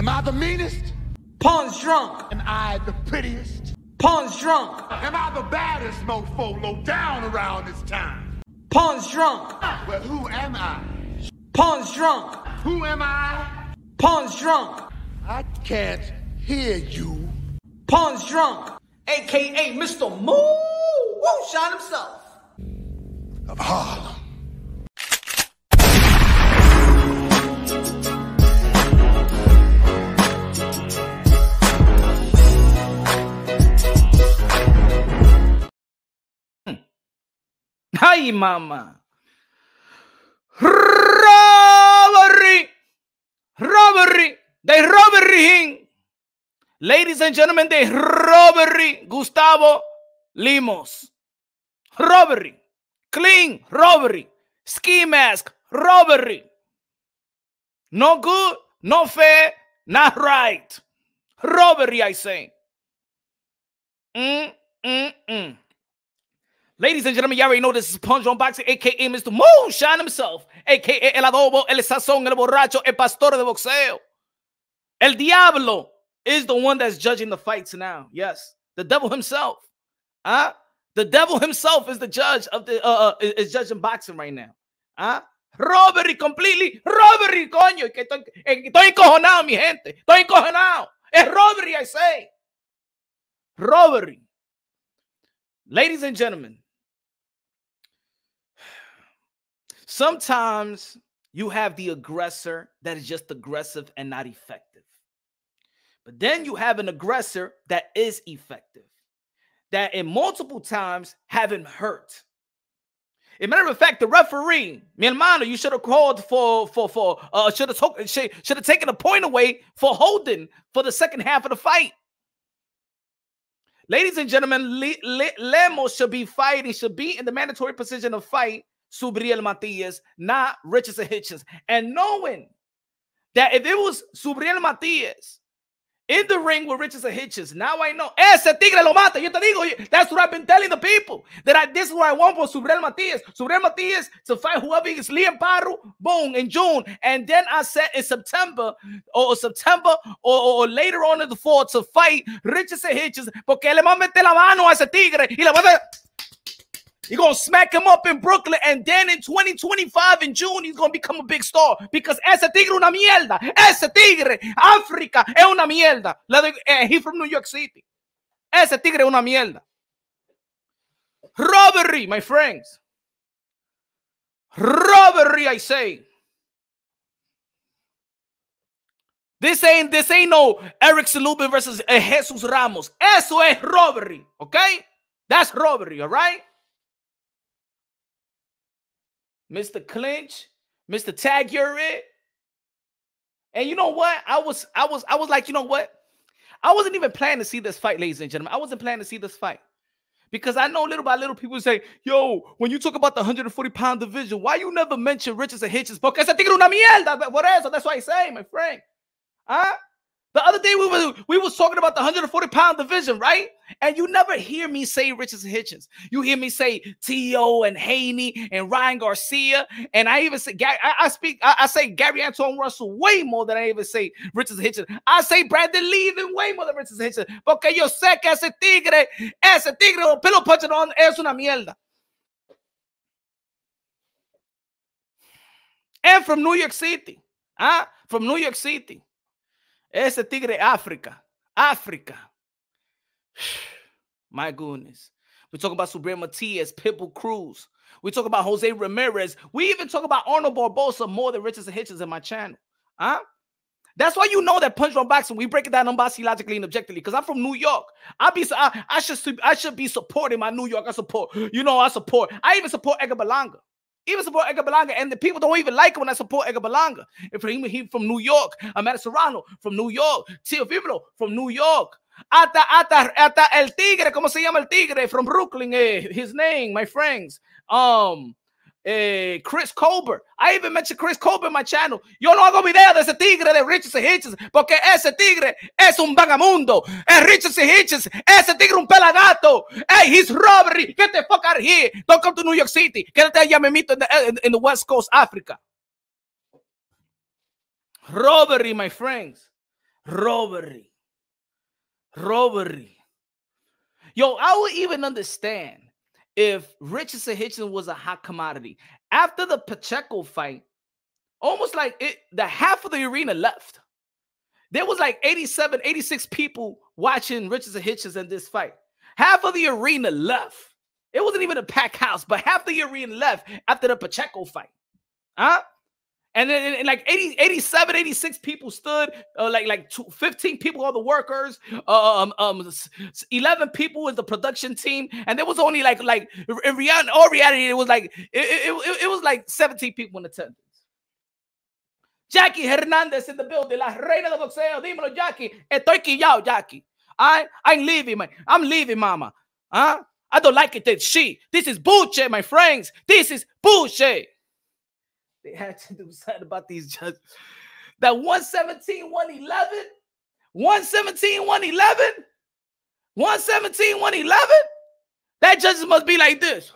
Am I the meanest? Pawn's drunk. Am I the prettiest? Pawn's drunk. Am I the baddest mofo low down around this town? Pawn's drunk. Well, who am I? Pawn's drunk. Who am I? Pawn's drunk. I can't hear you. Pawn's drunk. AKA Mr. Moo Woo Shine himself. Of Harlem. Ay. Robbery. Robbery. They robbery. Ladies and gentlemen, they robbery Gustavo Limos. Robbery. Clean robbery. Ski mask robbery. No good, no fair, not right. Robbery, I say. Mm, mm, mm. Ladies and gentlemen, you already know this is Punch on Boxing, aka Mr. Moonshine himself, aka El Adobo, El Sazón, El Borracho, El Pastor de Boxeo. El Diablo is the one that's judging the fights now. Yes, the devil himself. Huh? The devil himself is the judge of the uh, uh is judging boxing right now. Huh? Robbery completely, robbery, coño. Que estoy, encojonado, mi gente. Estoy encojonado. Es robbery, I say. Robbery. Ladies and gentlemen, sometimes you have the aggressor that is just aggressive and not effective. But then you have an aggressor that is effective, that in multiple times haven't hurt. As a matter of fact, the referee, mi you should have called for for for uh should have should have taken a point away for holding for the second half of the fight. Ladies and gentlemen, Le Le Lemos should be fighting, should be in the mandatory position of fight Subriel Matias, not Richardson Hitchins. And knowing that if it was Subriel Matias in the ring with Richardson Hitchins. Now I know. Ese tigre lo mata. Yo te digo, that's what I've been telling the people. That I, this is what I want for Subriel Matias. Subriel Matias to fight whoever is Liam Paro, boom, in June. And then I said in September or, September or, or, later on in the fall to fight Richardson Hitchins porque le va a meter la mano a ese tigre y le va a you're going to smack him up in Brooklyn. And then in 2025, in June, he's going to become a big star. Because ese tigre una mierda. Ese tigre, África, es una mierda. And eh, he from New York City. Ese tigre una mierda. Robbery, my friends. Robbery, I say. This ain't this ain't no Erickson Lubin versus eh, Jesus Ramos. Eso es robbery, okay? That's robbery, all right? Mr. Clinch, Mr. Tag, you're it. And you know what? I was, I was, I was like, you know what? I wasn't even planning to see this fight, ladies and gentlemen. I wasn't planning to see this fight. Because I know little by little people say, yo, when you talk about the 140 pound division, why you never mention Richardson Hitchins? Porque ese tigre una mierda. Else? That's why I say, my friend. Huh? The other day we were we was talking about the 140 pound division, right? And you never hear me say Richardson Hitchins. You hear me say T.O. and Haney and Ryan Garcia. And I even say I, I speak, I, I, say Gary Antuanne Russell way more than I even say Richardson Hitchins. I say Brandon Lee even way more than Richardson Hitchins. Porque yo sé que ese tigre, ese tigre o pelo on es una mierda. And from New York City. Huh? From New York City. Ese tigre África. África. My goodness. We talk about Subriel Matias, Pitbull Cruz. We talk about Jose Ramirez. We even talk about Arnold Barboza more than Richardson Hitchins in my channel. Huh? That's why you know that punch on boxing. We break it down logically and objectively. Because I'm from New York. I be I, I should I should be supporting my New York. I support. You know I support. I even support Edgar Berlanga. Even support Edgar Berlanga, and the people don't even like it when I support Edgar Berlanga. If him, he from New York, Amanda Serrano from New York, Tio Vivlo from New York. Hasta, hasta, hasta el tigre, ¿cómo se llama el tigre? From Brooklyn, eh, his name, my friends. Um, eh, Chris Colbert. I even mentioned Chris Colbert in my channel. Yo no hago video de ese tigre de Richardson Hitchens porque ese tigre es un vagamundo. Es Richardson Hitchens. Ese tigre un pelagato. Hey, he's robbery. Get the fuck out of here. Don't come to New York City. Quédate allá the, in, in the West Coast, Africa. Robbery, my friends. Robbery. Robbery. Yo, I would even understand if Richardson Hitchins was a hot commodity. After the Pacheco fight, almost like it, the half of the arena left. There was like 87, 86 people watching Richardson Hitchins in this fight. Half of the arena left. It wasn't even a packed house, but half the arena left after the Pacheco fight. Huh? And then and like 80, 87, 86 people stood, uh, like like two, 15 people are the workers, uh, um, um, 11 people was the production team, and there was only like like in reality, all reality, it was like it, it, it, was like 17 people in attendance. Jackie Hernandez in the building, la reina de boxeo. Dímelo, Jackie. Estoy quillado, Jackie. I, I'm leaving, man. I'm leaving, mama. Huh? I don't like it that she. This is bullshit, my friends. This is bullshit. They had to do something about these judges. That 117, 111, 117, 111, 117, 111. That judges must be like this.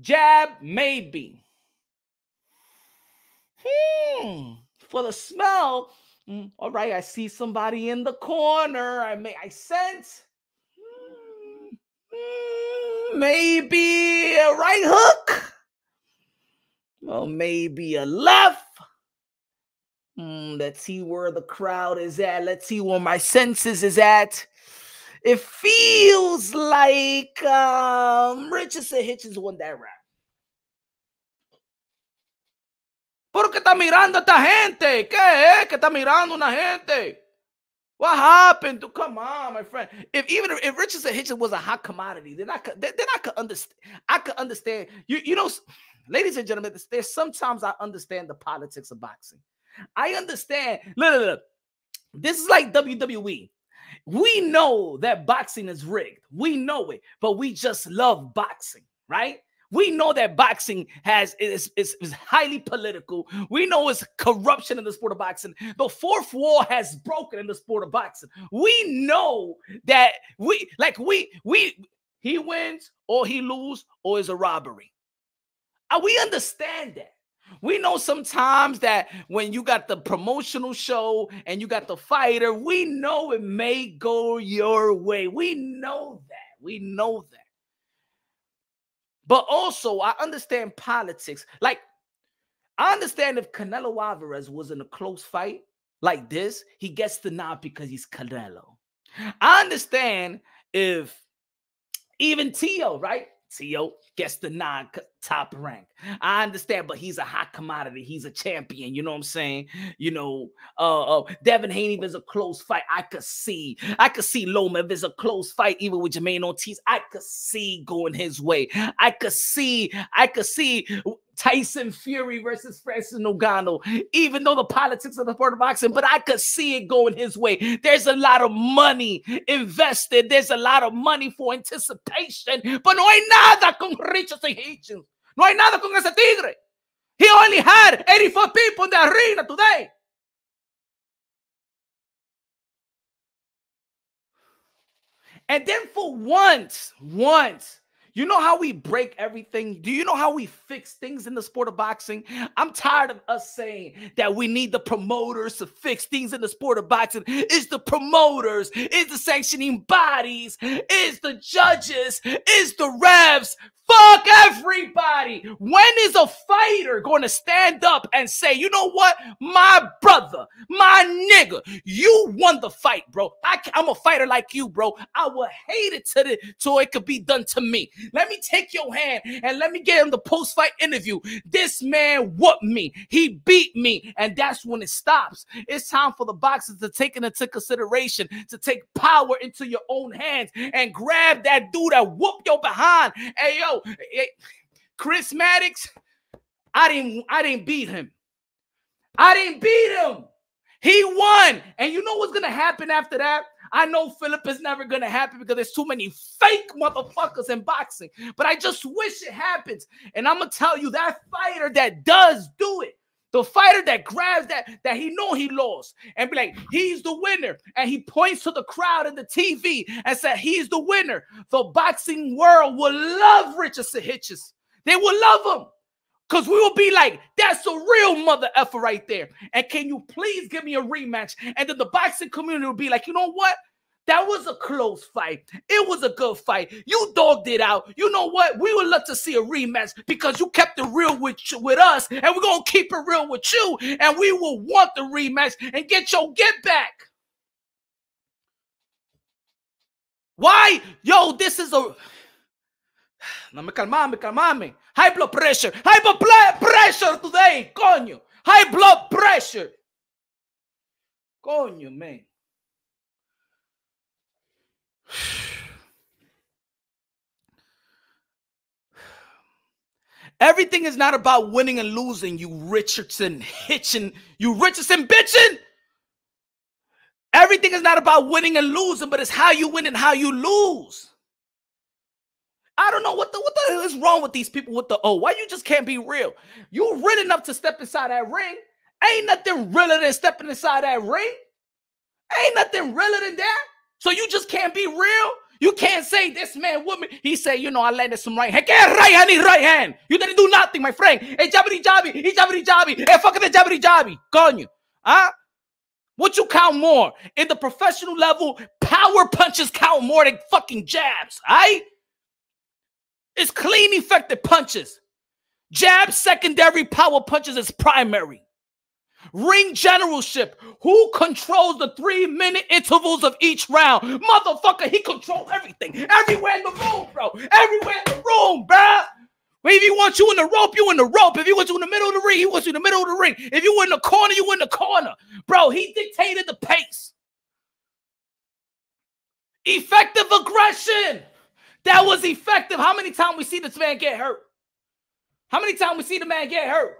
Jab, maybe. Hmm. For the smell, mm, all right, I see somebody in the corner. I may I sense maybe a right hook, or maybe a left. Mm, let's see where the crowd is at. Let's see where my senses is at. It feels like um, Richardson Hitchins won that round. ¿Por qué está mirando esta gente? ¿Qué es que está mirando una gente? What happened? Come on, my friend. If even if, Richardson Hitchins was a hot commodity, then I could then I could understand. I could understand. You you know, ladies and gentlemen, there's sometimes I understand the politics of boxing. I understand. Look, look, look. This is like WWE. We know that boxing is rigged. We know it, but we just love boxing, right? We know that boxing has is, is, is, highly political. We know it's corruption in the sport of boxing. The fourth wall has broken in the sport of boxing. We know that we like we we he wins or he lose or is a robbery. Uh, we understand that. We know sometimes that when you got the promotional show and you got the fighter, we know it may go your way. We know that. We know that. But also, I understand politics. Like, I understand if Canelo Alvarez was in a close fight like this, he gets the nod because he's Canelo. I understand if even Tio, right? Tio gets the non top rank. I understand, but he's a hot commodity. He's a champion. You know what I'm saying? You know, uh, uh Devin Haney is a close fight. I could see. I could see Loma if it's a close fight, even with Jamaine Ortiz. I could see going his way. I could see. I could see Tyson Fury versus Francis Ngannou, even though the politics of the sport of boxing, but I could see it going his way. There's a lot of money invested. There's a lot of money for anticipation, but no hay nada con Richardson Hitchins. No hay nada con ese tigre. He only had 84 people in the arena today. And then for once, once, you know how we break everything? Do you know how we fix things in the sport of boxing? I'm tired of us saying that we need the promoters to fix things in the sport of boxing. It's the promoters, it's the sanctioning bodies, it's the judges, it's the refs, Fuck everybody. When is a fighter going to stand up and say, you know what, my brother, my nigga, you won the fight, bro. I, am a fighter like you, bro. I will hate it to the so it could be done to me. Let me take your hand and let me get him the post fight interview. This man whooped me. He beat me, and that's when it stops. It's time for the boxers to take it into consideration to take power into your own hands and grab that dude that whooped your behind. Hey yo, Eh, Chris Maddox, I didn't I didn't beat him. I didn't beat him. He won. And you know what's gonna happen after that? I know Philip is never gonna happen because there's too many fake motherfuckers in boxing. But I just wish it happens. And I'm gonna tell you that fighter that does do it the fighter that grabs that, that he know he lost and be like, he's the winner. And he points to the crowd and the TV and said, he's the winner. The boxing world will love Richardson Hitchins. They will love him. Because we will be like, that's a real mother effer right there. And can you please give me a rematch? And then the boxing community will be like, you know what? That was a close fight. It was a good fight. You dogged it out. You know what? We would love to see a rematch because you kept it real with, with us, and we're going to keep it real with you. And we will want the rematch and get your get back. Why? Yo, this is a. No me calmame, calmame. High blood pressure. High blood pressure today. Coño. High blood pressure. Coño, man. Everything is not about winning and losing, you Richardson hitching, you Richardson bitching. Everything is not about winning and losing, but it's how you win and how you lose. I don't know what the what the hell is wrong with these people with the oh. Why you just can't be real? You real enough to step inside that ring. Ain't nothing realer than stepping inside that ring. Ain't nothing realer than that. So you just can't be real. You can't say this man woman. He said, you know, I landed some right hand. Right hand, right hand. You didn't do nothing, my friend. Hey, jabbity jabby, he jabbity jabby. Hey, fucking the jabbity jabby. Gone you. Huh? What you count more? In the professional level, power punches count more than fucking jabs. Right? It's clean, effective punches. Jab secondary, power punches is primary. Ring generalship. Who controls the three minute intervals of each round? Motherfucker, he controls everything. Everywhere in the room, bro. Everywhere in the room, bro. If he wants you in the rope, you in the rope. If he wants you in the middle of the ring, he wants you in the middle of the ring. If you in the corner, you in the corner. Bro, he dictated the pace. Effective aggression. That was effective. How many times we see this man get hurt? How many times we see the man get hurt?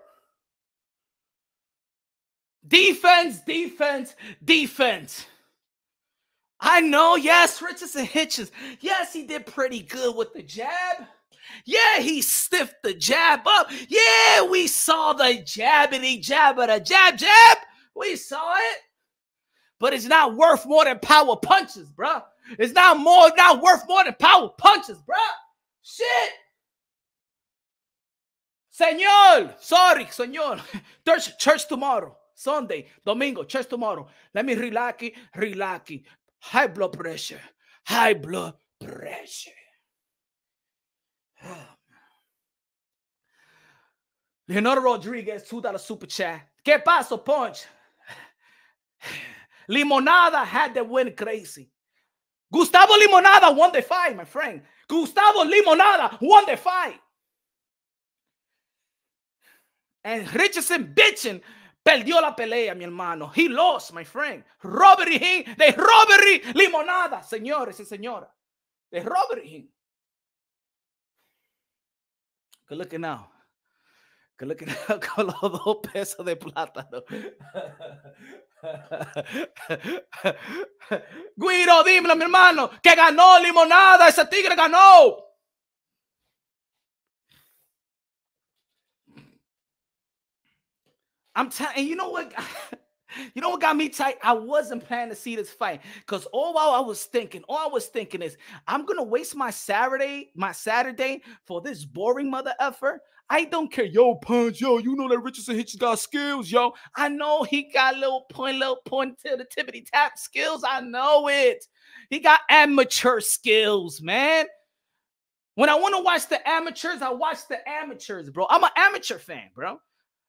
Defense, defense, defense. I know, yes, Richardson Hitchins. Yes, he did pretty good with the jab. Yeah, he stiffed the jab up. Yeah, we saw the jabbity jab of the jab jab. We saw it. But it's not worth more than power punches, bro. It's not more, not worth more than power punches, bro. Shit. Senor, sorry, senor. Church, church tomorrow. Sunday, Domingo, church tomorrow. Let me relax, relax. High blood pressure, high blood pressure. Ah, Leonardo Rodriguez, $2 super chat. ¿Qué pasó, Punch? Limonada had the win crazy. Gustavo Limonada won the fight, my friend. Gustavo Limonada won the fight. And Richardson bitching Perdió la pelea, mi hermano. He lost, my friend. Robbery him. De robbery limonada, señores y señoras. De robbery him. Good looking now. Good looking now con los dos pesos de plátano. Guido, dímelo, mi hermano, que ganó limonada. Ese tigre ganó. I'm telling you know what you know what got me tight? I wasn't planning to see this fight because all while I was thinking, all I was thinking is I'm gonna waste my Saturday, my Saturday for this boring mother effer. I don't care, yo, punch, yo. You know that Richardson Hitchins got skills, yo. I know he got little point, little point to the tippity tap skills. I know it. He got amateur skills, man. When I want to watch the amateurs, I watch the amateurs, bro. I'm an amateur fan, bro.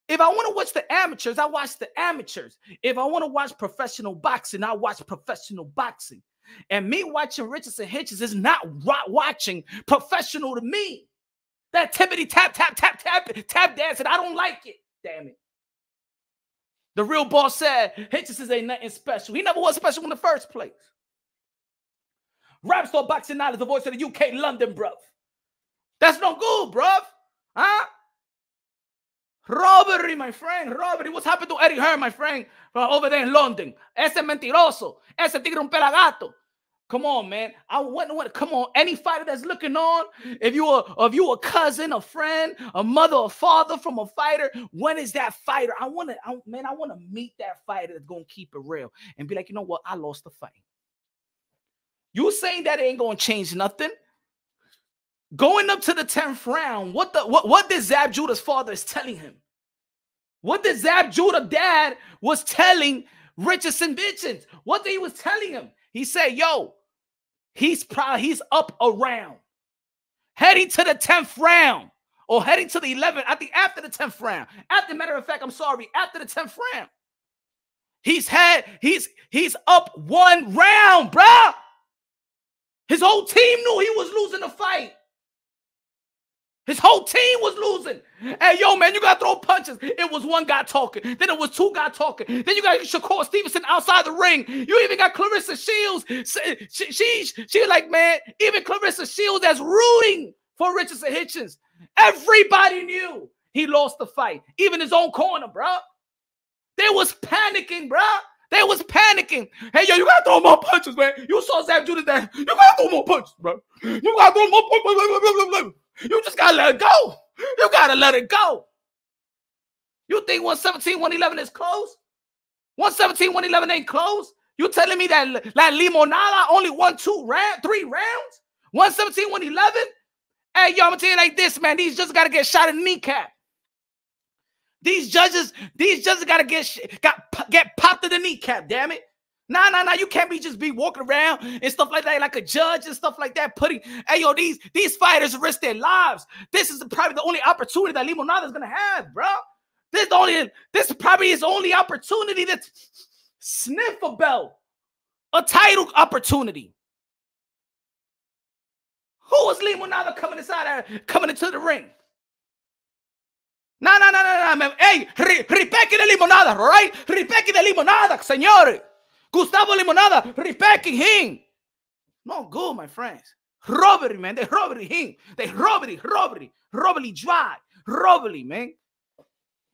If I want to watch the amateurs, I watch the amateurs. If I want to watch professional boxing, I watch professional boxing. And me watching Richardson Hitchins is not watching professional to me. That tippity tap, tap, tap, tap, tap dancing, I don't like it. Damn it. The real boss said Hitchins is ain't nothing special. He never was special in the first place. Rap Star Boxing Night is the voice of the UK London, bruv. That's no good, bruv. Huh? Robbery, my friend, robbery. What's happened to Eddie Hearn, my friend, over there in London? Ese mentiroso. Ese tigre un pelagato. Come on, man. I want to come on. Any fighter that's looking on, if you are if you a cousin, a friend, a mother, a father from a fighter, when is that fighter? I want to, man, I want to meet that fighter that's gonna keep it real and be like, you know what? I lost the fight. You saying that ain't gonna change nothing? Going up to the 10th round, what the what, what did Zab Judah's father is telling him? What did Zab Judah dad was telling Richardson Bitchens? What he was telling him? He said, yo, he's proud, he's up around heading to the 10th round or heading to the 11th, I think after the 10th round. After matter of fact, I'm sorry, after the 10th round. He's had he's he's up one round, bruh. His whole team knew he was losing the fight. His whole team was losing. Hey, yo, man, you gotta throw punches. It was one guy talking. Then it was two guys talking. Then you got Shakur Stevenson outside the ring. You even got Claressa Shields. She, she, she, she like, man, even Claressa Shields that's rooting for Richardson Hitchins. Everybody knew he lost the fight. Even his own corner, bro. They was panicking, bro. They was panicking. Hey, yo, you gotta throw more punches, man. You saw Zab Judah that. You gotta throw more punches, bro. You gotta throw more punches. You just gotta let it go. You gotta let it go. You think 117, 111 is close? 117, 111 ain't close? You telling me that that Limonada only won two round, three rounds? 117, 111? Hey, yo, I'm gonna tell you like this, man. These just gotta get shot in the kneecap. These judges, these judges gotta get got get popped in the kneecap, damn it. Nah, nah, nah. You can't be just be walking around and stuff like that, like a judge and stuff like that. Putting, hey yo, these these fighters risk their lives. This is probably the only opportunity that Limonada is gonna have, bro. This the only, this probably his only opportunity to sniff a belt, a title opportunity. Who was Limonada coming inside, coming into the ring? No, no, no, no, no, man. Hey, ripequi de limonada, right? Ripequi de limonada, señores. Gustavo Limonada respecting him. Not good, my friends. Robbery, man. They robbery him. They robbery, robbery, robbery dry, robbery, man.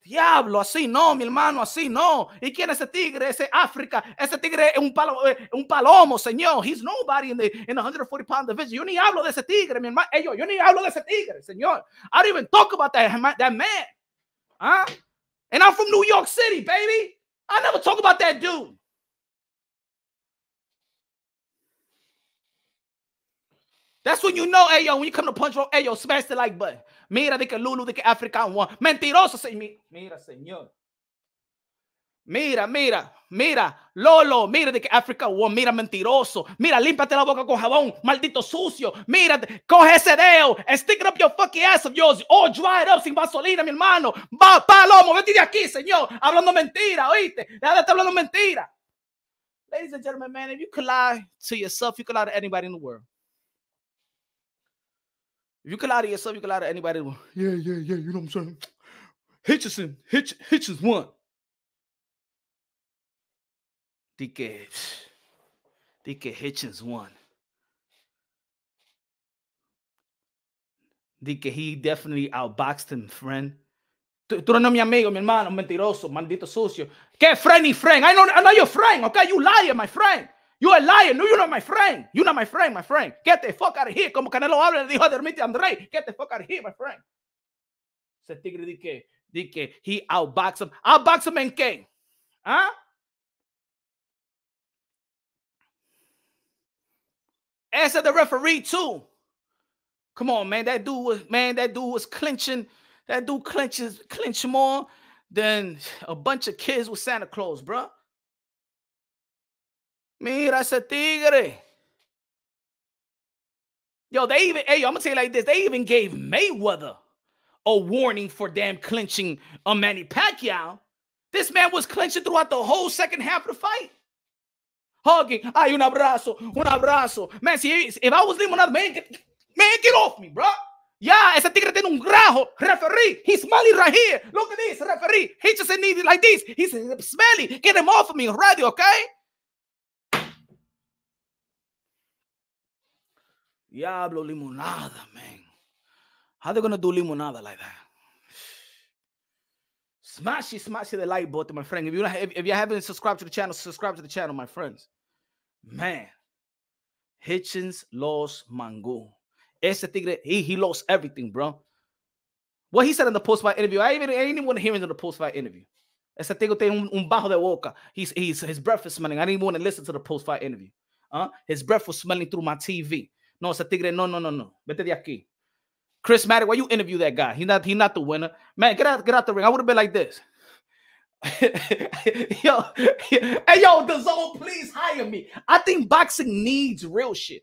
Diablo, así no, mi hermano, así no. ¿Y quién es ese tigre? Ese África. Ese tigre es un, palo, eh, un palomo, señor. He's nobody in the, in the 140 pound division. Yo ni hablo de ese tigre, mi hermano. Yo, yo ni hablo de ese tigre, señor. I don't even talk about that, that man. Huh? And I'm from New York City, baby. I never talk about that dude. That's when you know, hey yo, when you come to punch roll, hey yo, smash the like button. Mira de que Lulu de que African one. Mentiroso, señor. Mira, señor. Mira, mira, mira, Lolo, mira de que Africa One, mira mentiroso, mira, límpate la boca con jabón, maldito sucio, mira, coge ese dedo, and stick it up your fucking ass of yours, oh, all dried up sin vaselina, mi hermano, va, palomo, vete de aquí, señor, hablando mentira, oíste, deja de estar hablando mentira. Ladies and gentlemen, man, if you could lie to yourself, you could lie to anybody in the world. If you can lie to yourself, you can lie to anybody. Yeah, yeah, yeah. You know what I'm saying? Hitchison, Hitch, Hitchins won. DK, DK Hitchins won. DK, he definitely outboxed him, friend. Tú, tú no mi amigo, mi hermano, mentiroso, maldito sucio. ¿Qué friend friend? I know, I know your friend, okay? You liar, my friend. You're a liar. No, you're not my friend. You're not my friend, my friend. Get the fuck out of here. Como Canelo habla, dijo a Dermite André. Get the fuck out of here, my friend. Ese tigre di que, di que he outbox him. Outbox him en qué? ¿Ah? Ese the referee too. Come on, man. That dude was, man, that dude was clinching. That dude clinches, clinch more than a bunch of kids with Santa Claus, bro. Mira ese tigre. Yo, they even, hey, I'm gonna tell you like this. They even gave Mayweather a warning for damn clinching a Manny Pacquiao. This man was clinching throughout the whole second half of the fight. Hugging, ay, un abrazo, un abrazo. Man, si, if I was Limonada, man, get, man, get off me, bro. Yeah, ese tigre tiene un grajo. Referee, he's smelly right here. Look at this, referee. He just needed like this. He's smelly. Get him off of me already, okay? Diablo limonada, man. How they gonna do limonada like that? Smash it, smash it, the like button, my friend. If you if, if you haven't subscribed to the channel, subscribe to the channel, my friends. Man, Hitchins lost Mango. Ese tigre, he, he lost everything, bro. What he said in the post-fight interview, I even I didn't even want to hear him in the post-fight interview. Ese tigre tiene un, un bajo de boca. He's, he's, his breath is smelling. I didn't even want to listen to the post-fight interview. Uh, his breath was smelling through my TV. No, ese tigre, no, no, no, no. Vete de aquí. Chris Maddox, why you interview that guy? He not he not the winner. Man, get out, get out the ring. I would have been like this. yo, hey yo, the zone, please hire me. I think boxing needs real shit.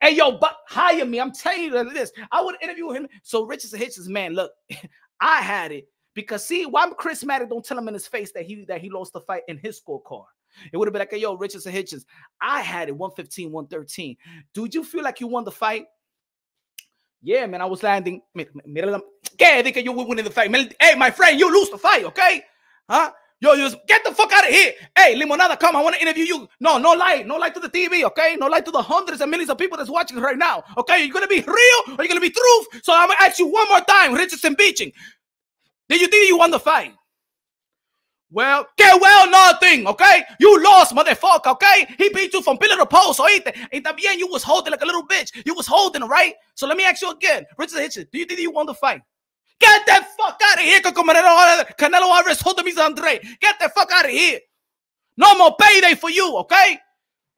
Hey yo, but hire me. I'm telling you this. I would interview him. So Richardson Hitchins, man, look, I had it because see, why Chris Maddox don't tell him in his face that he that he lost the fight in his scorecard. It would have been like, hey, yo, Richardson Hitchins, I had it 115, 113. Dude, you feel like you won the fight? Yeah, man, I was landing. ¿qué? que you win the fight. Hey, my friend, you lose the fight, okay? Huh? Yo, you get the fuck out of here. Hey, Limonada, come. I want to interview you. No, no light. No light to the TV, okay? No light to the hundreds and millions of people that's watching right now. Okay, you're going to be real or you're going to be truth? So I'm going to ask you one more time, Richardson Beaching. Did you think you won the fight? Well, get well nothing, okay? You lost, motherfucker, okay? He beat you from pillar to post, oíste? Y también you was holding like a little bitch. You was holding, right? So let me ask you again. Richard Hitchins, do you think you won the fight? Get the fuck out of here, Canelo, Canelo Alvarez holding me Andre. Get the fuck out of here. No more payday for you, okay?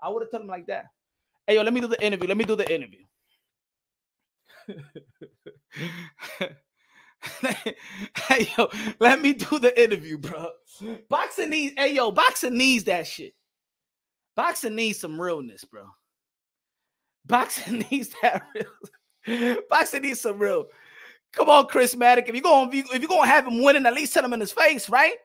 I would have told him like that. Hey, yo, let me do the interview. Let me do the interview. hey yo, let me do the interview, bro. Boxing needs, hey yo, boxing needs that shit. Boxing needs some realness, bro. Boxing needs that real. Boxing needs some real. Come on, Chris Maddox. If you're going, if you're gonna have him winning, at least hit him in his face, right?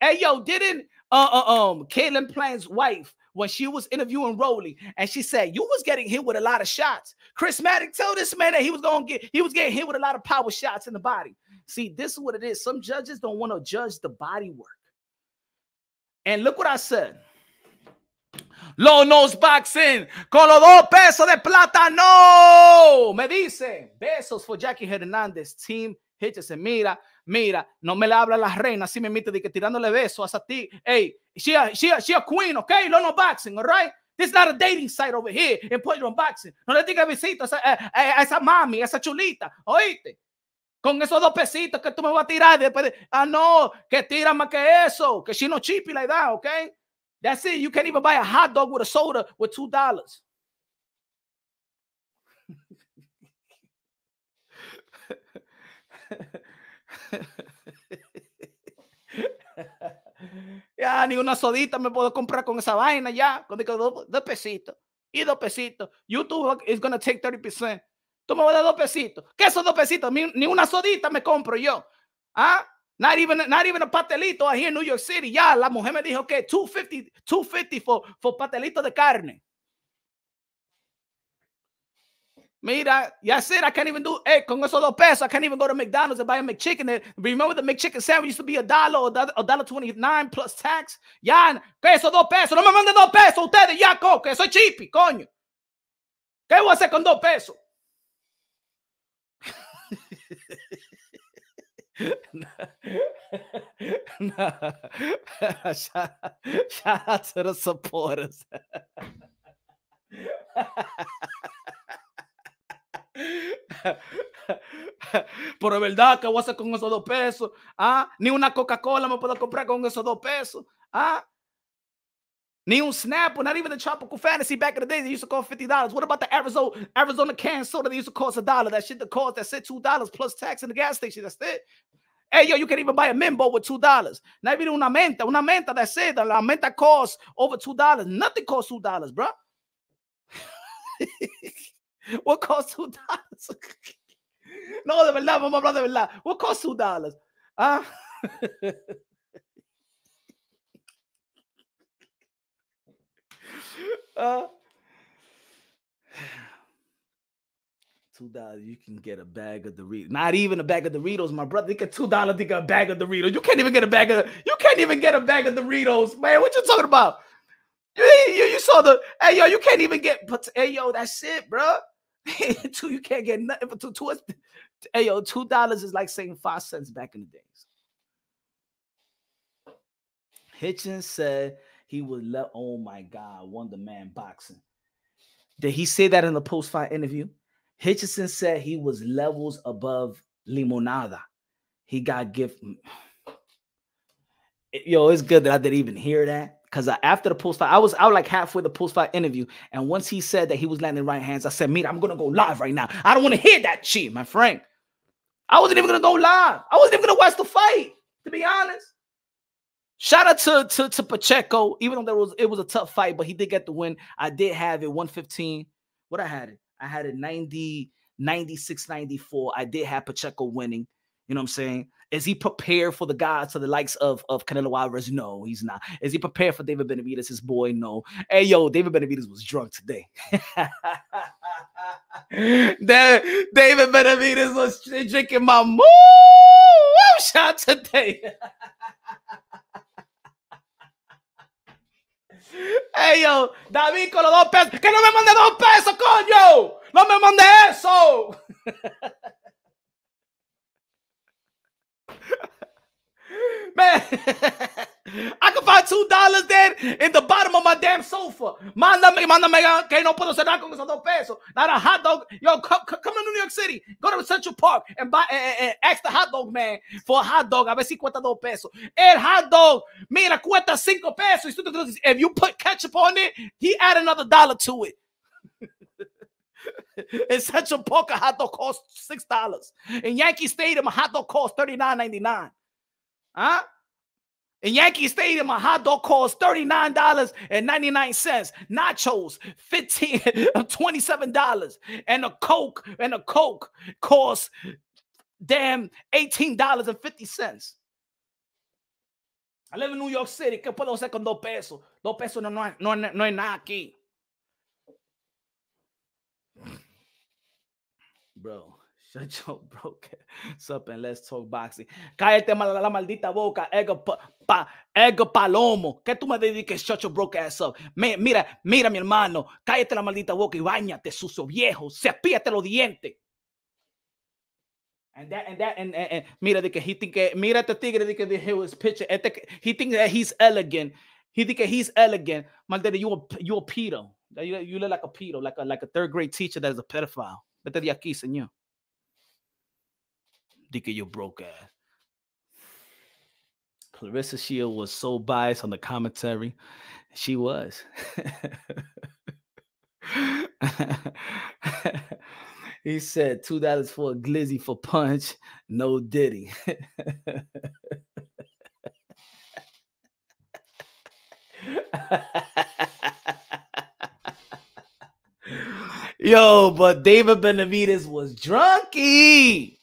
Hey yo, didn't uh, uh um Caleb Plant's wife when she was interviewing Rolly, and she said you was getting hit with a lot of shots. Chris Maddox told this man that he was gonna get he was getting hit with a lot of power shots in the body. See, this is what it is. Some judges don't want to judge the body work. And look what I said. Low nose boxing con los dos pesos de plata. No, me dicen besos for Jackie Hernandez, team Hitchison. Mira, mira, no me le habla la reina, así me mete de que tirándole besos a ti. Hey, she a, she a, she a queen, okay? Low no boxing, all right? This is not a dating site over here in Puerto Boxing. No le digas besitos a, a, a, esa mami, a esa chulita, ¿oíste? Con esos dos pesitos que tú me vas a tirar después de, ah, no, que tira más que eso, que she no cheapy like that, okay? That's it. You can't even buy a hot dog with a soda with two dollars. ya, ni una sodita me puedo comprar con esa vaina ya, con dos, pesitos y dos pesitos. YouTube is gonna take 30%. Tú me vas a dar dos pesitos. ¿Qué esos dos pesitos? Ni, una sodita me compro yo. ¿Ah? Not even, not even a patelito here in New York City. Ya, la mujer me dijo que 250, 250 for, for patelito de carne. Mira, ya said I can't even do, hey, con esos dos pesos, I can't even go to McDonald's and buy a McChicken. Remember the McChicken sandwich used to be a dollar or a dollar 29 plus tax? Ya, que esos dos pesos, no me manden dos pesos ustedes, ya, co, que soy chipi, coño. ¿Qué voy a hacer con dos pesos? shout, shout out to the supporters. Pero es verdad que voy a hacer con esos dos pesos. Ah, ni una Coca-Cola me puedo comprar con esos dos pesos. Ah, ni un snap, not even the tropical fantasy back in the day, they used to cost $50. What about the Arizona Arizona can soda that used to cost a dollar? That shit that cost that said two dollars plus tax in the gas station. That's it. Hey, yo, you can even buy a Mimbo with two dollars. Not even una menta, una menta. That's it. La menta costs over two dollars. Nothing costs two dollars, bro. what costs two dollars? no, de verdad, vamos a hablar de verdad. What costs two dollars? Ah. Uh, two dollars, you can get a bag of Doritos. Not even a bag of Doritos, my brother. You get two dollars to get a bag of Doritos. You can't even get a bag of. You can't even get a bag of Doritos, man. What you talking about? You, you, you saw the. Hey yo, you can't even get. Hey yo, that's it, bro. two, you can't get nothing for two. two hey yo, two dollars is like saying five cents back in the days. Hitchins said he would let, oh my God, Wonder Man boxing. Did he say that in the post fight interview? Hitchison said he was levels above Limonada. He got gift. Yo, it's good that I didn't even hear that because uh, after the post fight, I was out like halfway the post fight interview, and once he said that he was landing right hands, I said, "Mira, I'm gonna go live right now. I don't want to hear that shit, my friend. I wasn't even gonna go live. I wasn't even gonna watch the fight, to be honest. Shout out to, to, to Pacheco, even though there was it was a tough fight, but he did get the win. I did have it 115. What I had it? I had it 90, 96, 94. I did have Pacheco winning. You know what I'm saying? Is he prepared for the guys to the likes of, of Canelo Alvarez? No, he's not. Is he prepared for David Benavidez, his boy? No. Hey, yo, David Benavidez was drunk today. David Benavidez was drinking my moo shot today. Hey yo, David con los dos pesos. Que no me mande dos pesos, coño. No me mande eso. Man, I can find two dollars there in the bottom of my damn sofa. Mándame, mándame que no puedo cerrar con esos dos pesos. Not a hot dog. Yo, come, come to New York City. Go to Central Park and buy and, and ask the hot dog man for a hot dog. A ver si cuesta dos pesos. El hot dog, mira, cuesta cinco pesos. If you put ketchup on it, he add another dollar to it. In Central Park, a hot dog costs six dollars. In Yankee Stadium, a hot dog costs thirty nine ninety nine. Huh? In Yankee Stadium, a hot dog costs $39.99. Nachos, 15 $27. And a Coke, and a Coke costs damn $18.50. I live in New York City. ¿Qué puedo hacer con dos pesos? Dos pesos no, no, no, no hay nada aquí. Bro. Shut your broke ass up and let's talk boxing. Cállate la, la maldita boca, Edgar, pa, Edgar Palomo. ¿Qué tú me dediques? Shut your broke ass up. Mira, mira, mi hermano. Cállate la maldita boca y bañate, sucio viejo. Cepíate los dientes. And that, and that, and, and, and mira, de que he think, mira este tigre de que he was picture. Este, he think that he's elegant. He think that he's elegant. Maldita, you a, you a pedo. You, you look like a pedo, like a, like a third grade teacher that is a pedophile. Vete de aquí, señor. Think of your broke ass. Claressa Shield was so biased on the commentary. She was. he said two dollars for a glizzy for punch, no diddy. Yo, but David Benavidez was drunky.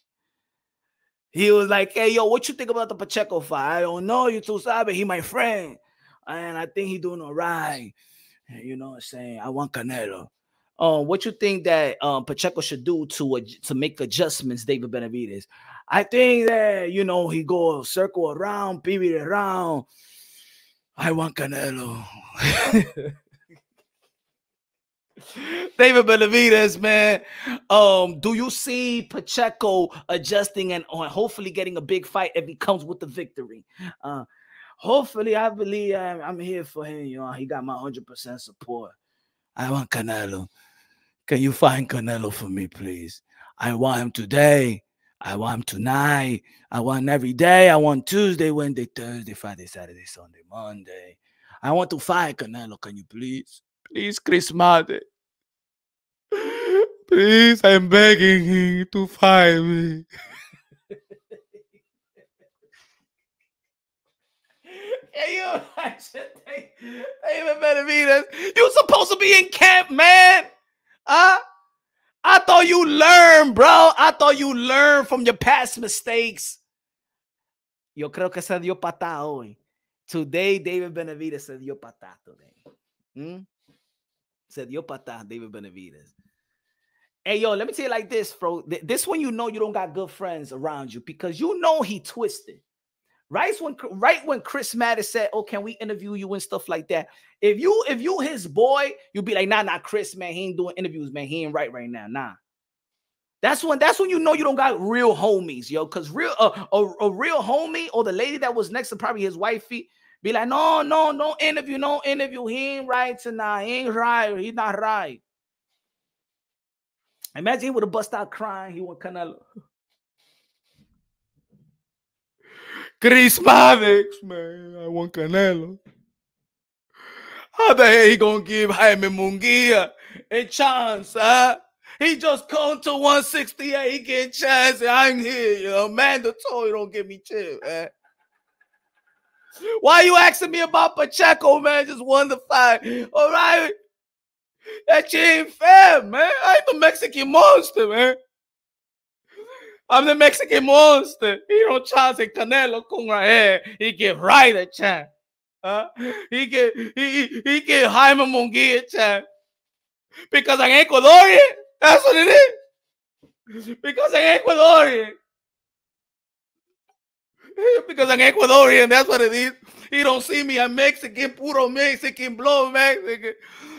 He was like, hey, yo, what you think about the Pacheco fight? I don't know. You too sabe. He my friend. And I think he doing all right. You know what I'm saying? I want Canelo. Um, what you think that um, Pacheco should do to uh, to make adjustments, David Benavidez? I think that you know he go circle around, pivot around. I want Canelo. David Benavidez, man. Um, do you see Pacheco adjusting and on hopefully getting a big fight if he comes with the victory? Uh, hopefully, I believe I'm, I'm here for him. You know, he got my 100% support. I want Canelo. Can you find Canelo for me, please? I want him today. I want him tonight. I want every day. I want Tuesday, Wednesday, Thursday, Friday, Saturday, Sunday, Monday. I want to fight Canelo. Can you please? Please, Chris Madden. Please, I'm begging him to find me. hey, you, I David Benavidez, you supposed to be in camp, man. Huh? I thought you learned, bro. I thought you learned from your past mistakes. Yo creo que se dio patada hoy. Today, David Benavidez se dio patada today. Hmm? Se dio patada, David Benavidez. Hey, yo, let me tell you like this, bro. This when you know you don't got good friends around you because you know he twisted. Right when right when Chris Mattis said, "Oh, can we interview you and stuff like that?" If you if you his boy, you'll be like, "Nah, nah, Chris, man, he ain't doing interviews, man. He ain't right right now, nah." That's when that's when you know you don't got real homies, yo. Cause real uh, a, a real homie or the lady that was next to probably his wifey be like, "No, no, no interview, no interview. He ain't right tonight. He ain't right. He's not right." Imagine he would have bust out crying. He want Canelo. Chris Maddox, man. I want Canelo. How the hell he gonna give Jaime Munguia a chance, huh? He just come to 168. He getting chance. I'm here. You know, mandatory. Don't give me chill, man. Why you asking me about Pacheco, man? Just won the fight. All right. That shit ain't fair, man. I ain't the Mexican monster, man. I'm the Mexican monster. He don't chance Canelo con right here. He get right at chan. Huh? He get he he get Jaime Munguia chan. Because I'm Ecuadorian. That's what it is. Because I'm Ecuadorian. because I'm Ecuadorian. That's what it is. He don't see me. I'm Mexican, puro Mexican, blow Mexican.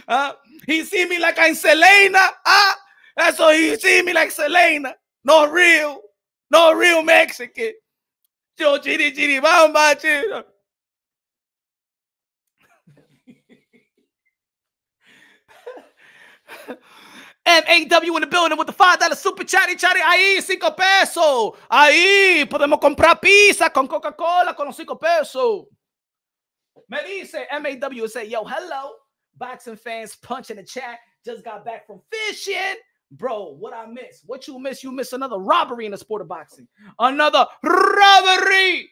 Huh? He see me like I'm Selena. Huh? That's why he see me like Selena. No real. No real Mexican. Yo, chiri, chiri, bamba, chiri. MAW in the building with the $5 super chatty chatty. Ahí, 5 pesos. Ahí, podemos comprar pizza con Coca-Cola con los 5 pesos. Me dice MAW say, yo, hello. Boxing fans punch in the chat. Just got back from fishing. Bro, what I miss? What you miss? You miss another robbery in the sport of boxing. Another robbery.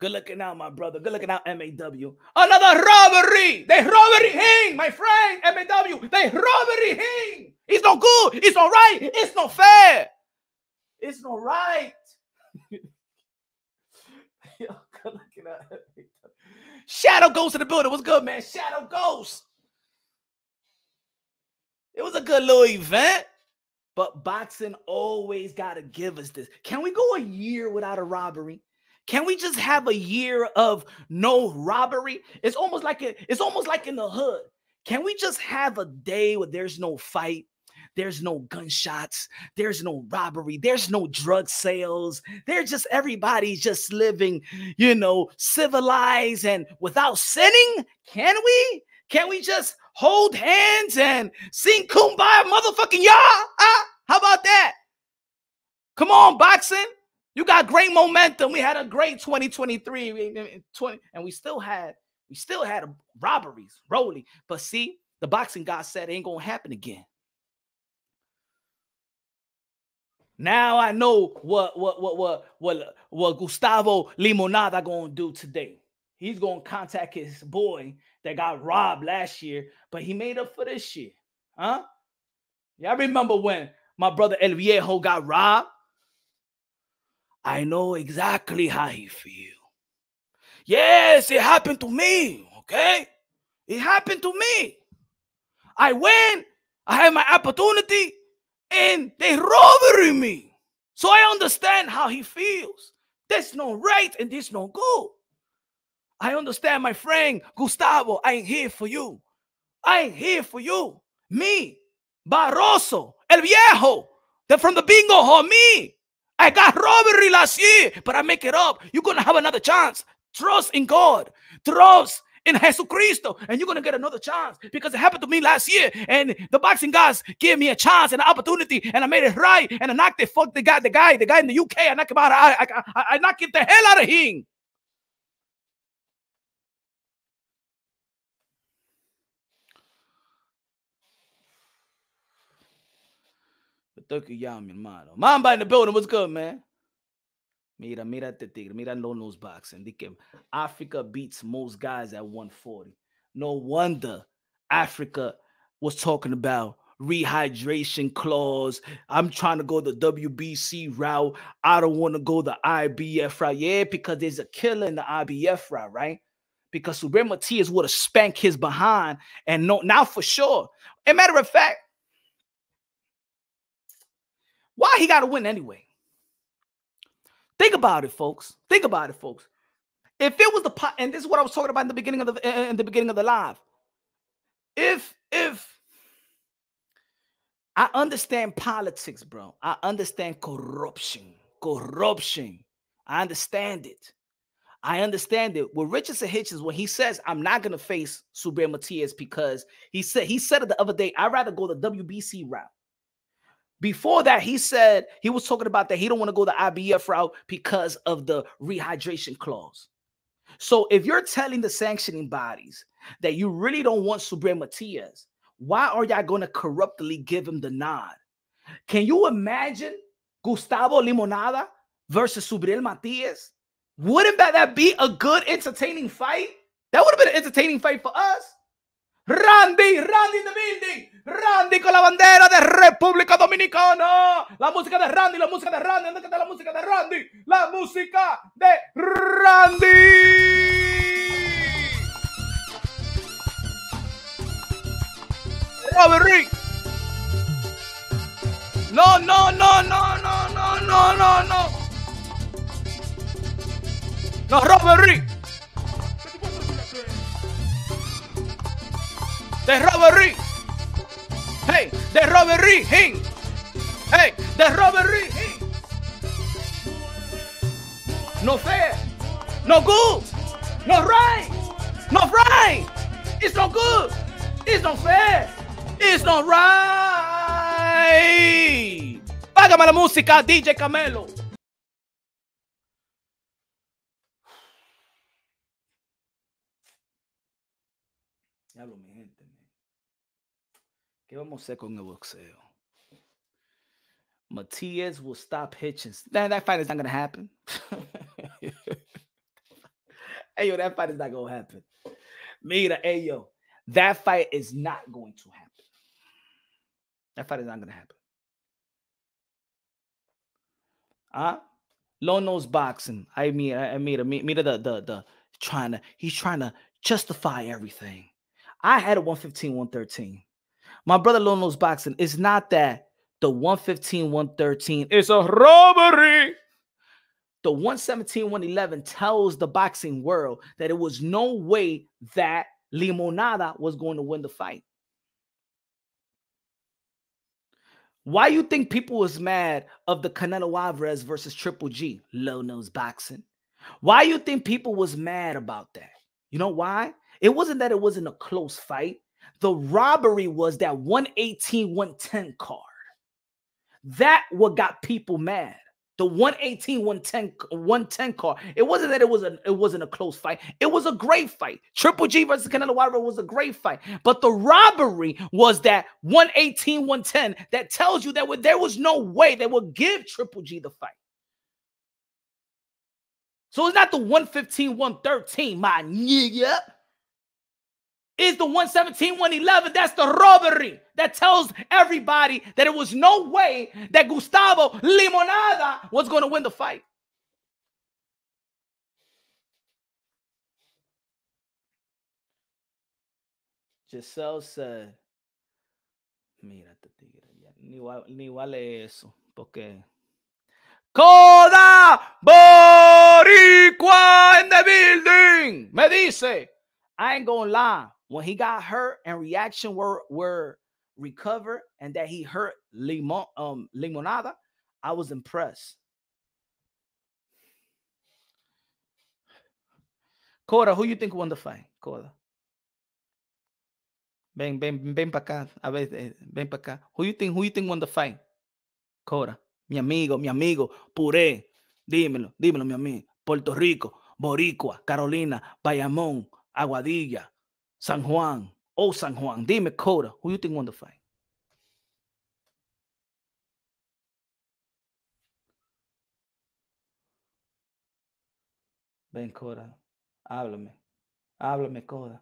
Good looking out, my brother. Good looking out, MAW. Another robbery. They robbery him, my friend. MAW. They robbery him. It's not good. It's not right. It's not fair. It's not right. Yo, good looking out. Shadow Ghost in the building. What's good, man? Shadow Ghost. It was a good little event. But boxing always got to give us this. Can we go a year without a robbery? Can we just have a year of no robbery? It's almost like it, it's almost like in the hood. Can we just have a day where there's no fight? There's no gunshots. There's no robbery. There's no drug sales. There's just everybody's just living, you know, civilized and without sinning. Can we? Can we just hold hands and sing kumbaya motherfucking ya? Ah, how about that? Come on, boxing. You got great momentum. We had a great 2023 20, and we still had we still had robberies rolling. But see, the boxing god said it ain't gonna happen again. Now I know what what what what what what Gustavo Limonada gonna do today. He's gonna contact his boy that got robbed last year, but he made up for this year, huh? I remember when my brother El Viejo got robbed. I know exactly how he feel. Yes, it happened to me. Okay, it happened to me. I win. I had my opportunity, and they robbery me. So I understand how he feels. There's no right and there's no good. I understand, my friend Gustavo. I ain't here for you. I ain't here for you. Me, Barroso, El Viejo, they're from the bingo hall. Me, I got robbery last year, but I make it up. You're gonna have another chance. Trust in God. Trust in Jesucristo, and you're gonna get another chance because it happened to me last year. And the boxing guys gave me a chance and an opportunity, and I made it right. And I knocked the fuck the guy, the guy, the guy in the UK. I knocked him out. I, I, I, I knocked the hell out of him. ya, mi hermano. Mamba in the building. What's good, man? Mira, mira este tigre. Mira no nose boxing. Dice Africa beats most guys at 140. No wonder Africa was talking about rehydration clause. I'm trying to go the WBC route. I don't want to go the IBF route. Yeah, because there's a killer in the IBF route, right? Because Subriel Matias would have spanked his behind. And no, now for sure. A matter of fact, why he got to win anyway? Think about it, folks. Think about it, folks. If it was the pot, and this is what I was talking about in the beginning of the in the beginning of the live. If if I understand politics, bro. I understand corruption. Corruption. I understand it. I understand it. With Richardson Hitchins, when he says I'm not gonna face Subriel Matias because he said he said it the other day, I'd rather go the WBC route. Before that, he said he was talking about that he don't want to go the IBF route because of the rehydration clause. So if you're telling the sanctioning bodies that you really don't want Subriel Matias, why are y'all going to corruptly give him the nod? Can you imagine Gustavo Limonada versus Subriel Matias? Wouldn't that be a good, entertaining fight? That would have been an entertaining fight for us. Randy, Randy in the building. Randy con la bandera de República Dominicana. La música de Randy, la música de Randy. ¿Dónde está la música de Randy? La música de Randy. Robert Rick. No, no, no, no, no, no, no, no, no. No, Robert Rick. De Rick. Hey, de Rick. Hey, de Robert. No fair. No good. No right. No right. It's not good. It's not fair. It's not right. Págame la música, DJ Camelo. ¿Qué vamos a hacer con el boxeo? Matias will stop Hitchins. That, that fight is not going to happen. hey, yo, that fight is not going to happen. Mira, hey, yo, that fight is not going to happen. That fight is not going to happen. Ah, huh? Low nose boxing. I mean, I mean, I mean, the the the trying to. He's trying to justify everything. I had a 115, 113. My brother Low Nose Boxing, it's not that the 115, 113 is a robbery. The 117, 111 tells the boxing world that it was no way that Limonada was going to win the fight. Why you think people was mad of the Canelo Alvarez versus Triple G low nose boxing? Why you think people was mad about that? You know why? It wasn't that it wasn't a close fight. The robbery was that 118 110 card. That what got people mad. The 118 110 110 card. It wasn't that it was a it wasn't a close fight. It was a great fight. Triple G versus Canelo Alvarez was a great fight. But the robbery was that 118 110 that tells you that there was no way they would give Triple G the fight. So it's not the 115 113, my nigga is the 117, 111. That's the robbery that tells everybody that it was no way that Gustavo Limonada was going to win the fight. Giselle said, mira, ni, ni vale eso, porque Coda Boricua in the building. Me dice, I ain't gonna lie when he got hurt and reaction were were recovered and that he hurt Limon, um, Limonada, I was impressed. Cora, who you think won the fight? Cora. Ven, ven, ven para acá. A ver, eh, ven para acá. Who you think, who you think won the fight? Cora. Mi amigo, mi amigo. Puré. Dímelo, dímelo, mi amigo. Puerto Rico, Boricua, Carolina, Bayamón, Aguadilla, San Juan. Oh, San Juan. Dime, Coda, who you think won the fight? Ven, Coda. Háblame. Háblame, Coda.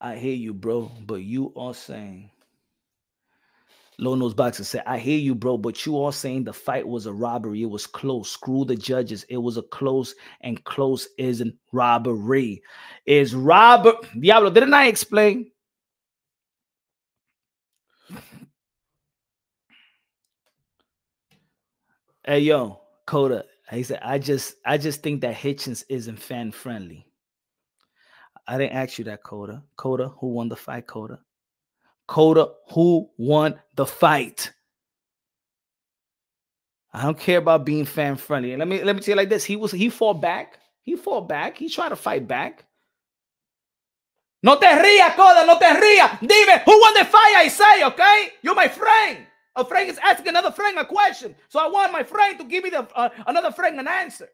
I hear you, bro, but you are saying Low Nose Boxer said, I hear you, bro, but you all saying the fight was a robbery. It was close. Screw the judges. It was a close, and close isn't robbery. Is robber Diablo, didn't I explain? Hey yo, Coda. He said, I just I just think that Hitchins isn't fan friendly. I didn't ask you that, Coda. Coda, who won the fight, Coda? Coda, who won the fight. I don't care about being fan friendly. And let me let me tell you like this: he was he fought back. He fought back. He tried to fight back. No te rías, Coda. No te rías. Dime who won the fight. I say, okay? You're my friend. A friend is asking another friend a question, so I want my friend to give me the uh, another friend an answer.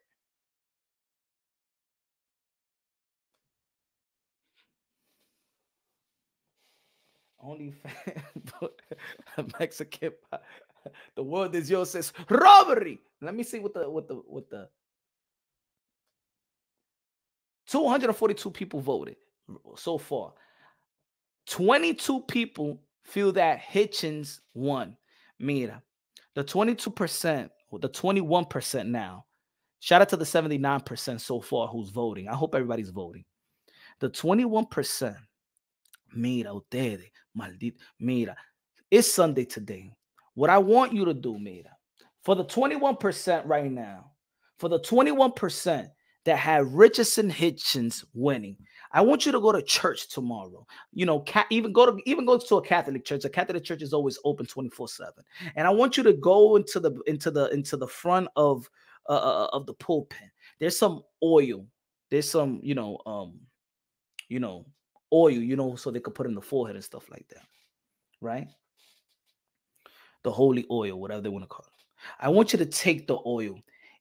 Only Mexican. The world is yours says robbery. Let me see what the what the what the 242 people voted so far. 22 people feel that Hitchins won. Mira, the 22%, the 21% now. Shout out to the 79% so far who's voting. I hope everybody's voting. The 21%, mira, ustedes, maldito, mira, it's Sunday today. What I want you to do, mira, for the 21% right now, for the 21% that had Richardson Hitchins winning, I want you to go to church tomorrow. You know, even go to even go to a Catholic church. A Catholic church is always open 24/7. And I want you to go into the into the into the front of uh, uh, uh, of the pulpit. There's some oil. There's some, you know, um, you know, oil, you know, so they could put in the forehead and stuff like that. Right? The holy oil, whatever they want to call it. I want you to take the oil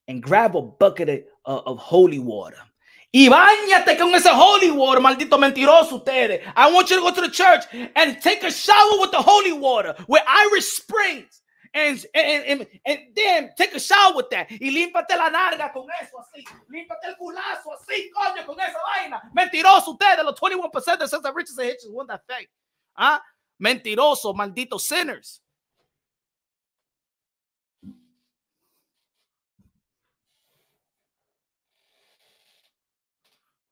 and grab a bucket of, uh, of holy water Y bañate con ese holy water, maldito mentiroso ustedes. I want you to go to the church and take a shower with the holy water, with Irish Springs. And, and, and, and then take a shower with that. Y límpate la narga con eso así. Límpate el culazo así, coño, con esa vaina. Mentiroso ustedes, los 21% that says that riches and hitches won that thing. ¿Ah? Mentiroso, maldito sinners.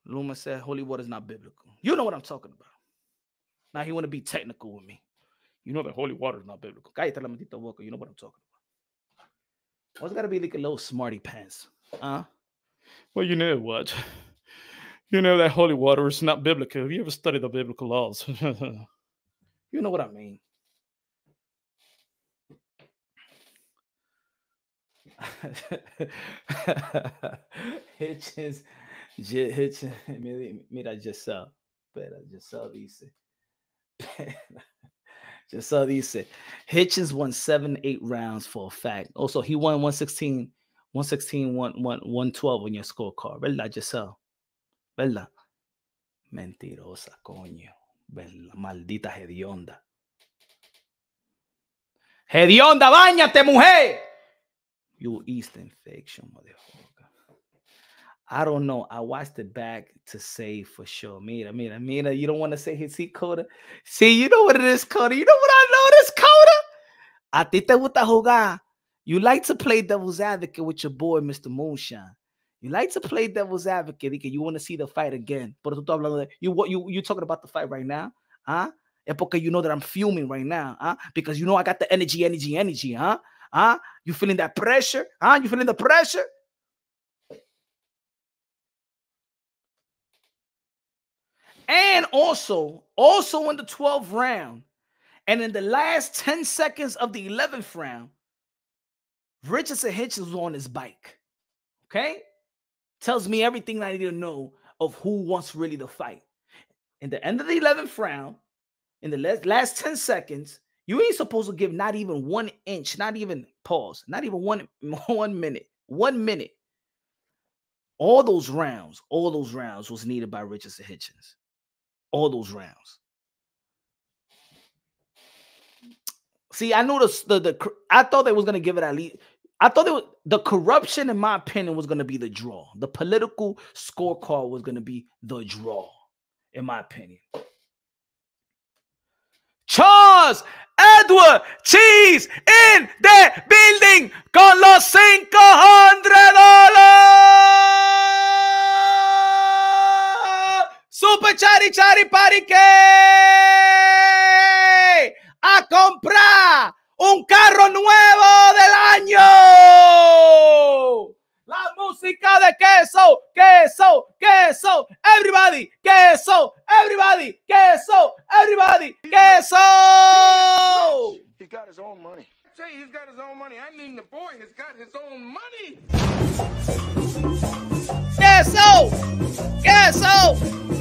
Luma said holy water is not biblical. You know what I'm talking about. Now he want to be technical with me. You know that holy water is not biblical. Cállate la maldita boca. You know what I'm talking about. What's got to be like a little smarty pants? Huh? Well, you know what? You know that holy water is not biblical. Have you ever studied the biblical laws? you know what I mean. Hitchins Hitchins, mira, Giselle, espera, Giselle dice, Giselle said. Hitchins won seven, eight rounds for a fact. Also, he won 116, 116, 112 on your scorecard. ¿Verdad, Giselle? ¿Verdad? Mentirosa, coño. ¿Verdad? Maldita hedionda. Hedionda, bañate, mujer. You East infection, motherfucker. I don't know. I watched it back to say for sure. Mira, mira, mira. You don't want to say his see Coda. See, you know what it is, Coda. You know what I know this Coda. A ti te gusta jugar. You like to play devil's advocate with your boy, Mr. Moonshine. You like to play devil's advocate because you want to see the fight again. But you what you you talking about the fight right now? Huh? And you know that I'm fuming right now, huh? Because you know I got the energy, energy, energy, huh? Huh? You feeling that pressure? Huh? You feeling the pressure? And also, also in the 12th round, and in the last 10 seconds of the 11th round, Richardson Hitchins was on his bike. Okay? Tells me everything I need to know of who wants really to fight. In the end of the 11th round, in the last 10 seconds, you ain't supposed to give not even one inch, not even pause, not even one, one minute, one minute. All those rounds, all those rounds was needed by Richardson Hitchins all those rounds. See, I knew the, the, the I thought they was gonna give it at least. I thought it was, the corruption, in my opinion, was gonna be the draw. The political scorecard was gonna be the draw, in my opinion. Charles Edward Cheese in the building con los 500 dólares. Super Chari Chari Pari a comprar un carro nuevo del año. La música de queso, queso, queso, everybody, queso, everybody, queso, everybody, queso. He got his own money. Say he's got his own money. I mean the boy has got his own money. Queso, queso.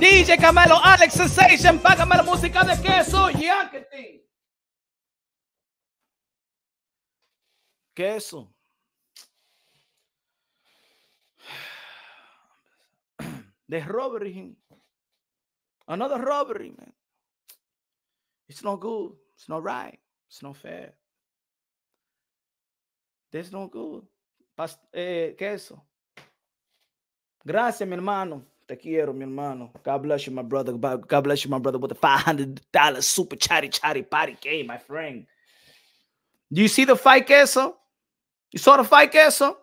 DJ Camelo, Alex Sensation, págame la música de queso, Yankee. Queso. The robbery. Another robbery, man. It's not good. It's not right. It's not fair. That's not good. Past eh, queso. Gracias, mi hermano. Te quiero, mi hermano. God bless you, my brother. God bless you, my brother, with the $500 super chatty chatty party game, my friend. Do you see the fight, queso? You saw the fight, queso?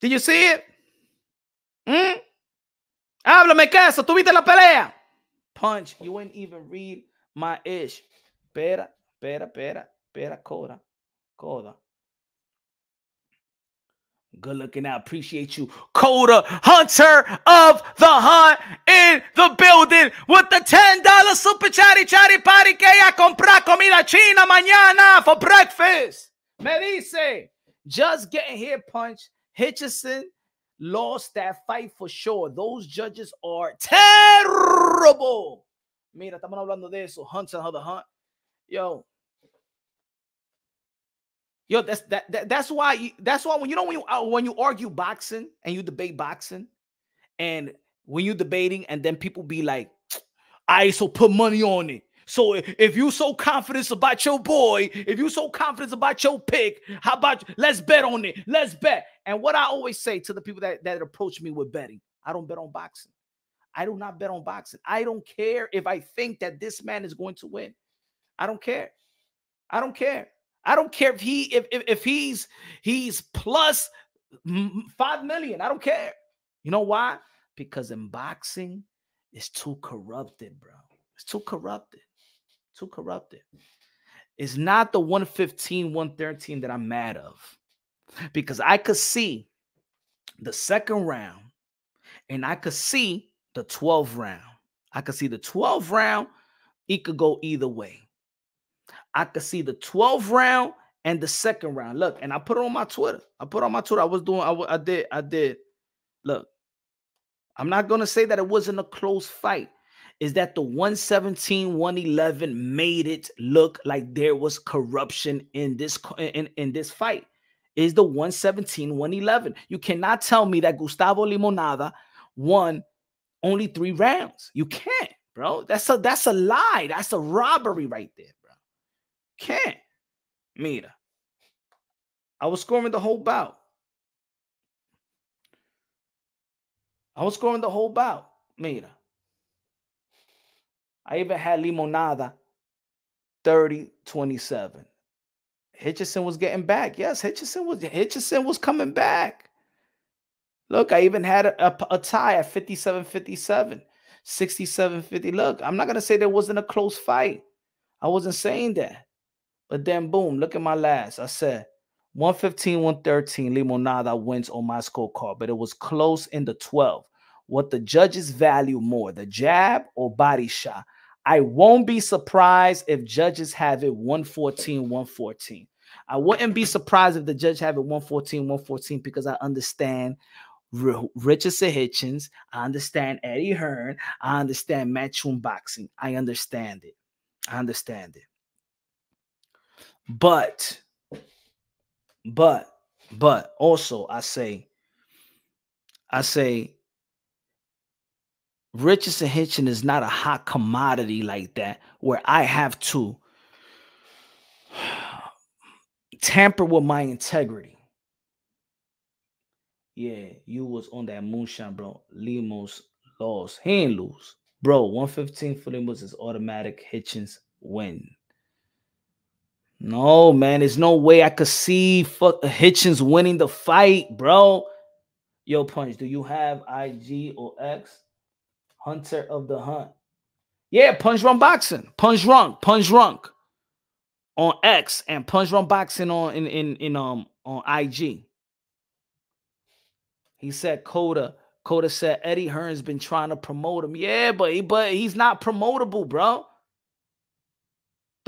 Did you see it? Hmm? Háblame, queso. ¿Tuviste la pelea? Punch. You wouldn't even read my ish. Pera, pera, pera, pera, coda, coda. Good looking out. Appreciate you. Coda, Hunter of the Hunt in the building with the $10 super chatty chatty party que a comprar comida china mañana for breakfast. Me dice, just getting here, punch. Hitchison lost that fight for sure. Those judges are terrible. Mira, estamos hablando de eso. Hunter of the Hunt. Yo, Yo, that's that, that that's why you, that's why when you know when you uh, when you argue boxing and you debate boxing, and when you debating and then people be like, "I so put money on it." So if you so confident about your boy, if you so confident about your pick, how about let's bet on it? Let's bet. And what I always say to the people that, that approach me with betting, I don't bet on boxing. I do not bet on boxing. I don't care if I think that this man is going to win. I don't care. I don't care. I don't care if he if if, if he's he's plus five million. I don't care. You know why? Because in boxing, it's too corrupted, bro. It's too corrupted. Too corrupted. It's not the 115, 113 that I'm mad of. Because I could see the second round and I could see the 12th round. I could see the 12th round. It could go either way. I could see the 12th round and the second round. Look, and I put it on my Twitter. I put on my Twitter. I was doing, I, I did, I did. Look, I'm not going to say that it wasn't a close fight. Is that the 117, 111 made it look like there was corruption in this in, in this fight? Is the 117, 111. You cannot tell me that Gustavo Limonada won only three rounds. You can't, bro. That's a that's a lie. That's a robbery right there. Can't. Mira. I was scoring the whole bout. I was scoring the whole bout. Mira. I even had Limonada 30 27. Hitchison was getting back. Yes, Hitchison was Hitchison was coming back. Look, I even had a, a, a tie at 57 57, 67 50. Look, I'm not going to say there wasn't a close fight. I wasn't saying that. But then, boom, look at my last. I said 115, 113. Limonada wins on my scorecard, but it was close in the 12. What the judges value more, the jab or body shot? I won't be surprised if judges have it 114, 114. I wouldn't be surprised if the judge have it 114, 114 because I understand Richardson Hitchins. I understand Eddie Hearn. I understand matchroom boxing. I understand it. I understand it. But, but, but also I say, I say, Richardson Hitchin is not a hot commodity like that where I have to tamper with my integrity. Yeah, you was on that moonshine, bro. Lemos lost. He ain't lose. Bro, 115 for Lemos is automatic. Hitchins win. No, man, there's no way I could see fuck Hitchins winning the fight, bro. Yo, Punch, do you have IG or X? Hunter of the Hunt. Yeah, Punch Run Boxing. Punch Run, Punch Run on X and Punch Run Boxing on in in in um on IG. He said Coda. Coda said Eddie Hearn's been trying to promote him. Yeah, but he, but he's not promotable, bro.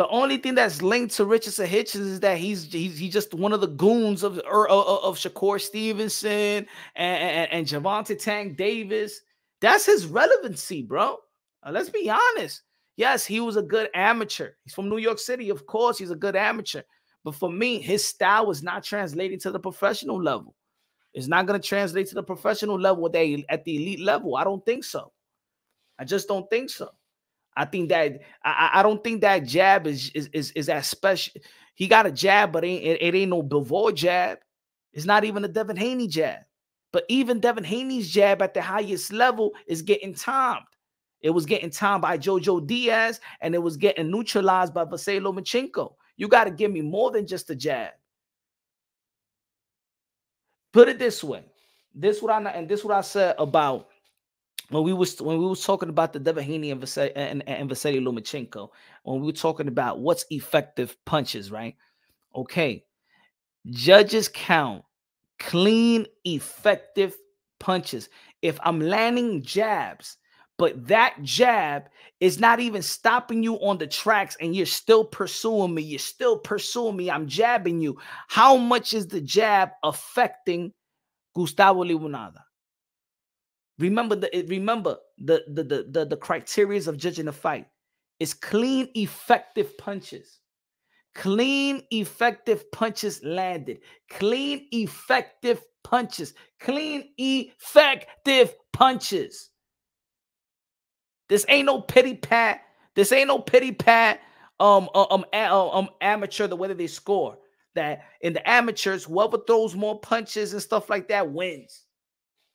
The only thing that's linked to Richardson Hitchins is that he's he's, he's just one of the goons of of, of Shakur Stevenson and, and, and Gervonta Tank Davis. That's his relevancy, bro. Uh, let's be honest. Yes, he was a good amateur. He's from New York City. Of course, he's a good amateur. But for me, his style was not translating to the professional level. It's not going to translate to the professional level at the elite level. I don't think so. I just don't think so. I think that I, I don't think that jab is is is, is that special. He got a jab, but it, ain't, it, ain't no Bivol jab. It's not even a Devin Haney jab. But even Devin Haney's jab at the highest level is getting timed. It was getting timed by Jojo Diaz, and it was getting neutralized by Vasily Lomachenko. You got to give me more than just a jab. Put it this way. This what I and this what I said about when we was when we was talking about the Devin Haney and Vasily, and, and Vasily Lomachenko, when we were talking about what's effective punches, right? Okay, judges count clean, effective punches. If I'm landing jabs, but that jab is not even stopping you on the tracks and you're still pursuing me, you're still pursuing me, I'm jabbing you. How much is the jab affecting Gustavo Limonada? Remember the remember the the the the, the criterias of judging a fight is clean, effective punches. Clean, effective punches landed. Clean, effective punches. Clean, effective punches. This ain't no pity pat. This ain't no pity pat. Um, uh, um, um, um, amateur. The way that they score. That in the amateurs, whoever throws more punches and stuff like that wins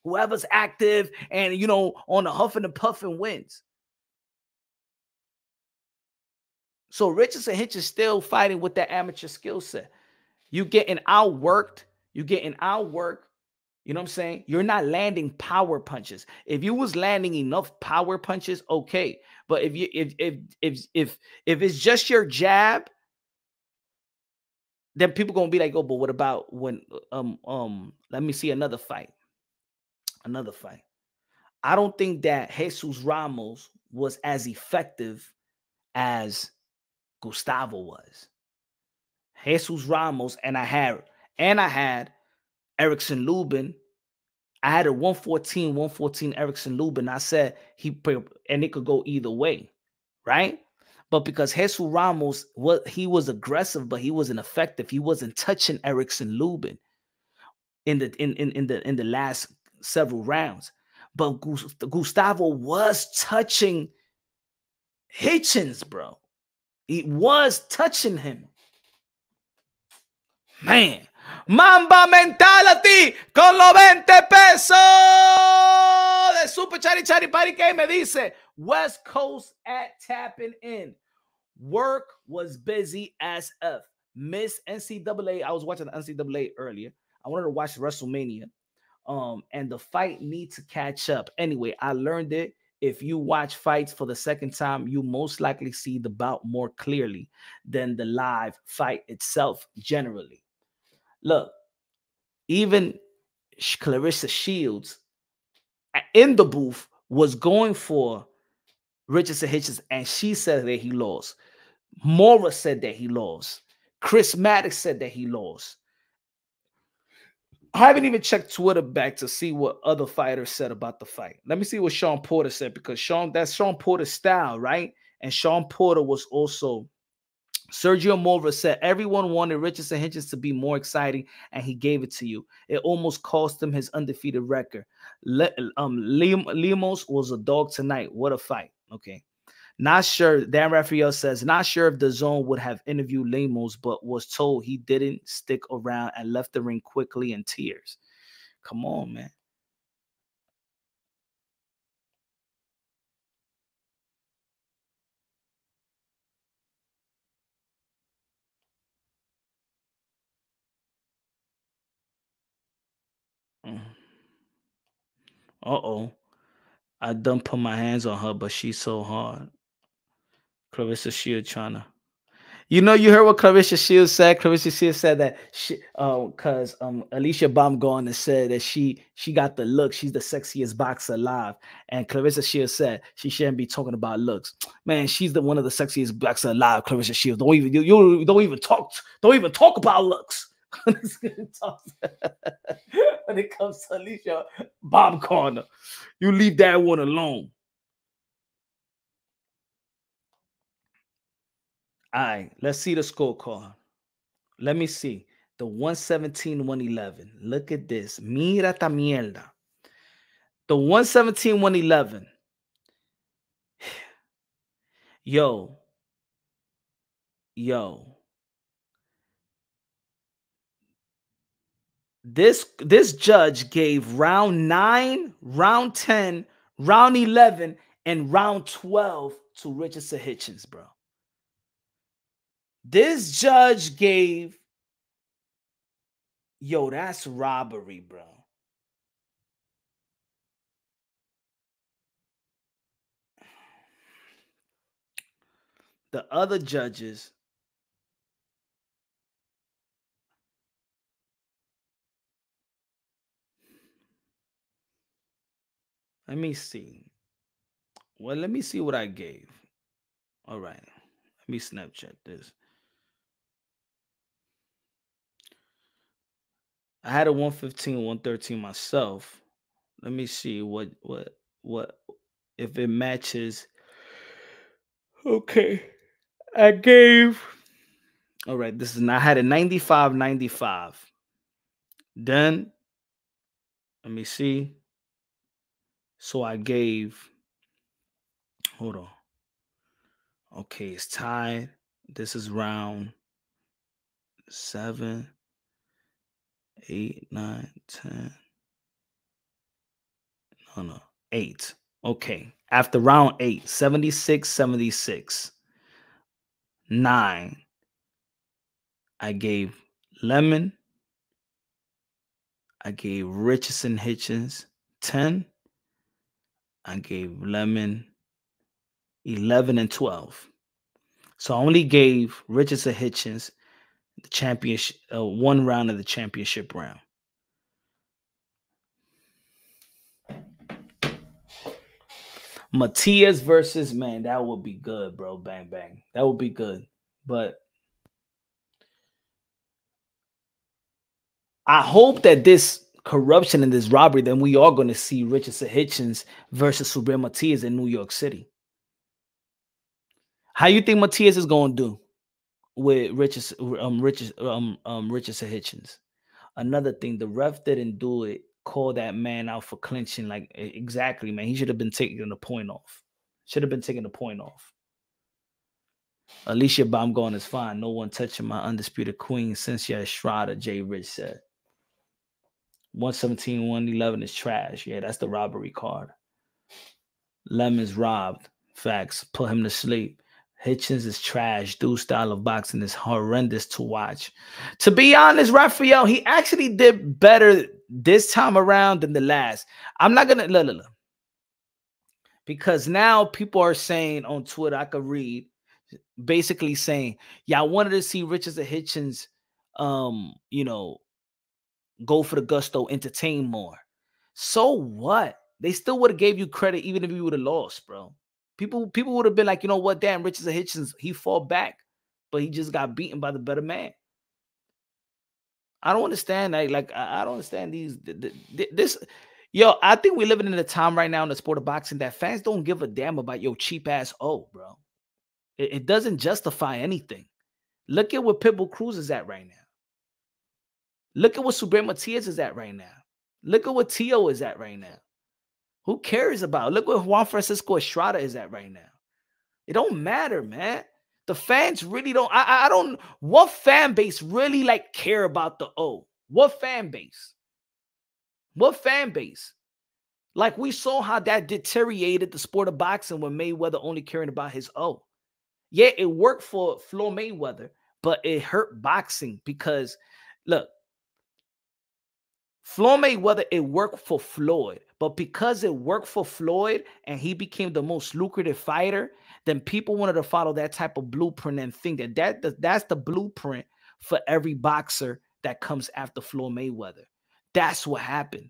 whoever's active and you know on the huff and the puffing wins. So Richardson Hitch is still fighting with that amateur skill set. You getting outworked, you getting outworked. You know what I'm saying? You're not landing power punches. If you was landing enough power punches, okay. But if you if if if if if it's just your jab, then people gonna be like, oh, but what about when um um let me see another fight another fight. I don't think that Jesus Ramos was as effective as Gustavo was. Jesus Ramos and I had and I had Erickson Lubin. I had a 114, 114 Erickson Lubin. I said he and it could go either way, right? But because Jesus Ramos was he was aggressive, but he wasn't effective. He wasn't touching Erickson Lubin in the in, in, in the in the last several rounds. But Gustavo was touching Hitchins, bro. He was touching him. Man, Mamba Mentality con los 20 pesos de Super Chari Chari Party que me dice West Coast at tapping in. Work was busy as F. Miss NCAA. I was watching the NCAA earlier. I wanted to watch WrestleMania um and the fight needs to catch up. Anyway i learned it. If you watch fights for the second time you most likely see the bout more clearly than the live fight itself generally. Look even Claressa Shields in the booth was going for richardson hitchins and she said that he lost. Mora said that he lost. Chris Mannix said that he lost I haven't even checked Twitter back to see what other fighters said about the fight. Let me see what Shawn Porter said because Shawn that's Shawn Porter's style, right? And Shawn Porter was also Sergio Mora said everyone wanted Richardson Hitchins to be more exciting, and he gave it to you. It almost cost him his undefeated record. Le, um, Lemos was a dog tonight. What a fight. Okay. Not sure. Dan Rafael says, not sure if the zone would have interviewed Lemos, but was told he didn't stick around and left the ring quickly in tears. Come on, man. Mm. Uh-oh. I done put my hands on her, but she's so hard. Claressa Shield trying to. You know, you heard what Claressa Shields said. Claressa Shields said that she, uh, cause um Alycia Baumgardner said that she she got the look. She's the sexiest boxer alive. And Claressa Shields said she shouldn't be talking about looks. Man, she's the one of the sexiest boxers alive. Claressa Shields. Don't even you, you don't even talk. Don't even talk about looks. when it comes to Alycia Baumgardner, you leave that one alone. All right, let's see the scorecard. Let me see. The 117, 111. Look at this. Mira esta mierda. The 117, 111. Yo. Yo. This this judge gave round 9, round 10, round 11 and round 12 to Richardson Hitchins, bro. This judge gave, yo, that's robbery, bro. The other judges, let me see. Well, let me see what I gave. All right. Let me Snapchat this. I had a 115, 113 myself. Let me see what what what if it matches. Okay. I gave all right, this is I had a 95 95. Then let me see. So I gave hold on. Okay, it's tied. This is round seven eight, nine, ten. No, no, eight. Okay. After round eight, 76, 76. Nine. I gave Lemon. I gave Richardson Hitchins 10. I gave Lemon 11 and 12. So I only gave Richardson Hitchins the championship, uh, one round of the championship round. Matias versus man, that would be good, bro. Bang bang, that would be good. But I hope that this corruption and this robbery, then we are going to see Richardson Hitchins versus Subriel Matias in New York City. How you think Matias is going to do? With Richard um Richard um um Richardson Hitchins. Another thing, the ref didn't do it. Call that man out for clinching. Like exactly, man. He should have been taking the point off. Should have been taking the point off. Alycia Baumgardner is fine. No one touching my undisputed queen Seniesa Estrada, Jay Rich said. 117, 111 is trash. Yeah, that's the robbery card. Lemon's robbed. Facts. Put him to sleep. Hitchins is trash. Dude's style of boxing is horrendous to watch. To be honest, Rafael, he actually did better this time around than the last. I'm not gonna look, look, look. because now people are saying on Twitter, I could read basically saying, Yeah, I wanted to see Richardson Hitchins um, you know, go for the gusto, entertain more. So what? They still would have gave you credit even if you would have lost, bro. People people would have been like, you know what, damn, Richardson Hitchins, he fought back, but he just got beaten by the better man. I don't understand. Like, like I don't understand these this. Yo, I think we're living in a time right now in the sport of boxing that fans don't give a damn about your cheap ass oh, bro. It, it doesn't justify anything. Look at what Pitbull Cruz is at right now. Look at what Subriel Matias is at right now. Look at what Tio is at right now. Who cares about? Look where Juan Francisco Estrada is at right now. It don't matter, man. The fans really don't. I, I don't. What fan base really like care about the O? What fan base? What fan base? Like we saw how that deteriorated the sport of boxing when Mayweather only caring about his O. Yeah, it worked for Floyd Mayweather, but it hurt boxing because look, Floyd Mayweather, it worked for Floyd, but because it worked for Floyd and he became the most lucrative fighter, then people wanted to follow that type of blueprint and think that, that that's the blueprint for every boxer that comes after Floyd Mayweather. That's what happened.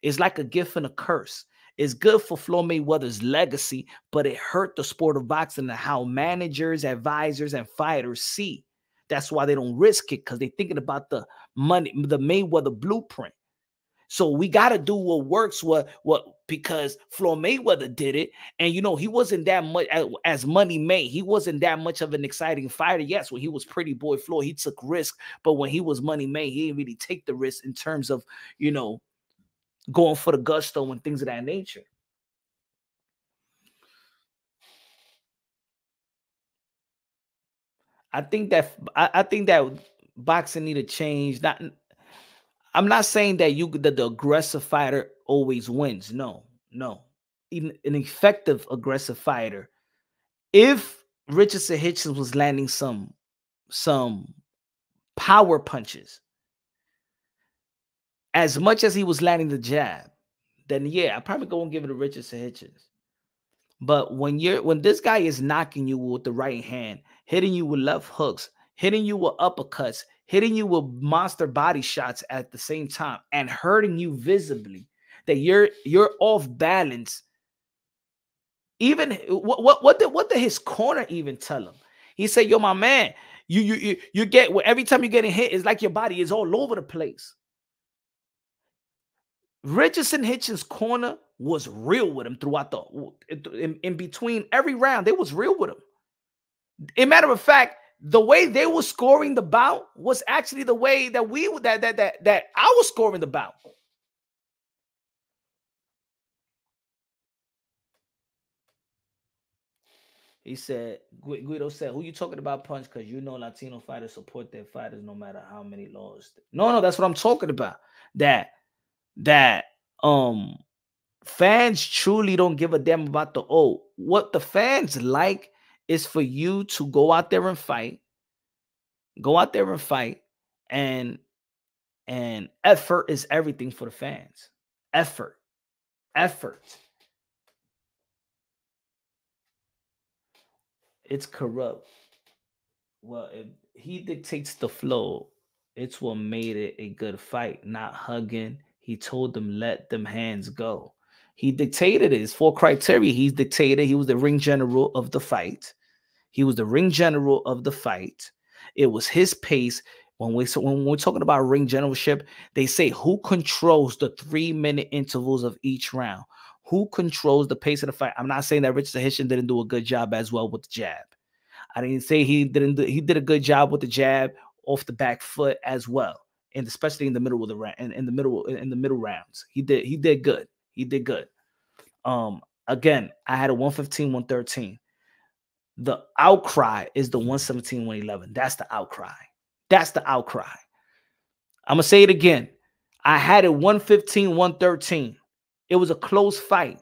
It's like a gift and a curse. It's good for Floyd Mayweather's legacy, but it hurt the sport of boxing and how managers, advisors, and fighters see. That's why they don't risk it because they're thinking about the money, the Mayweather blueprint. So we got to do what works. What what because Floyd Mayweather did it, and you know he wasn't that much as Money May. He wasn't that much of an exciting fighter. Yes, when he was Pretty Boy Floyd, he took risk, but when he was Money May, he didn't really take the risk in terms of you know going for the gusto and things of that nature. I think that I, I think that boxing need to change. Not I'm not saying that you that the aggressive fighter always wins. No, no. Even an effective aggressive fighter. If Richardson Hitchins was landing some some power punches, as much as he was landing the jab, then yeah, I probably go and give it to Richardson Hitchins. But when you're when this guy is knocking you with the right hand, hitting you with left hooks, hitting you with uppercuts, hitting you with monster body shots at the same time and hurting you visibly that you're you're off balance. Even what what what did what did his corner even tell him? He said yo my man you you you, you get every time you're getting hit it's like your body is all over the place. Richardson hitchins corner was real with him throughout the in, in between every round they was real with him. A matter of fact the way they were scoring the bout was actually the way that we that that that that I was scoring the bout. He said, Guido said, who you talking about, Punch? Because you know Latino fighters support their fighters no matter how many laws. No, no, that's what I'm talking about. That that um fans truly don't give a damn about the oh. What the fans like is for you to go out there and fight. Go out there and fight and and effort is everything for the fans. Effort. Effort. It's corrupt. Well, he dictates the flow, it's what made it a good fight, not hugging. He told them, let them hands go. He dictated his four criteria. He's dictated. He was the ring general of the fight. He was the ring general of the fight. It was his pace. When we so when we're talking about ring generalship, they say who controls the three minute intervals of each round. Who controls the pace of the fight? I'm not saying that Richard Hitchin didn't do a good job as well with the jab. I didn't say he didn't. Do, he did a good job with the jab off the back foot as well, and especially in the middle of the round. In, in the middle, in the middle rounds, he did. He did good. He did good. Um, again, I had a 115, 113. The outcry is the 117, 111. That's the outcry. That's the outcry. I'm going to say it again. I had it 115, 113. It was a close fight.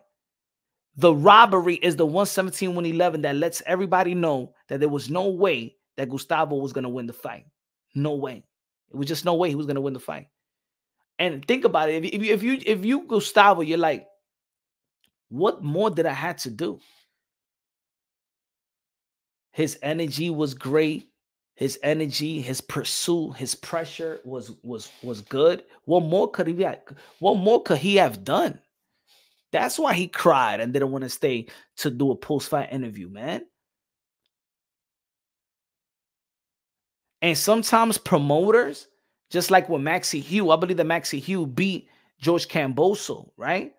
The robbery is the 117, 111 that lets everybody know that there was no way that Gustavo was going to win the fight. No way. It was just no way he was going to win the fight. And think about it. If, you, if you if you Gustavo, you're like, what more did I have to do? His energy was great. His energy, his pursuit, his pressure was was was good. What more could he have, what more could he have done? That's why he cried and didn't want to stay to do a post-fight interview, man. And sometimes promoters, just like with Maxi Hughes, I believe that Maxi Hughes beat George Kambosos, right?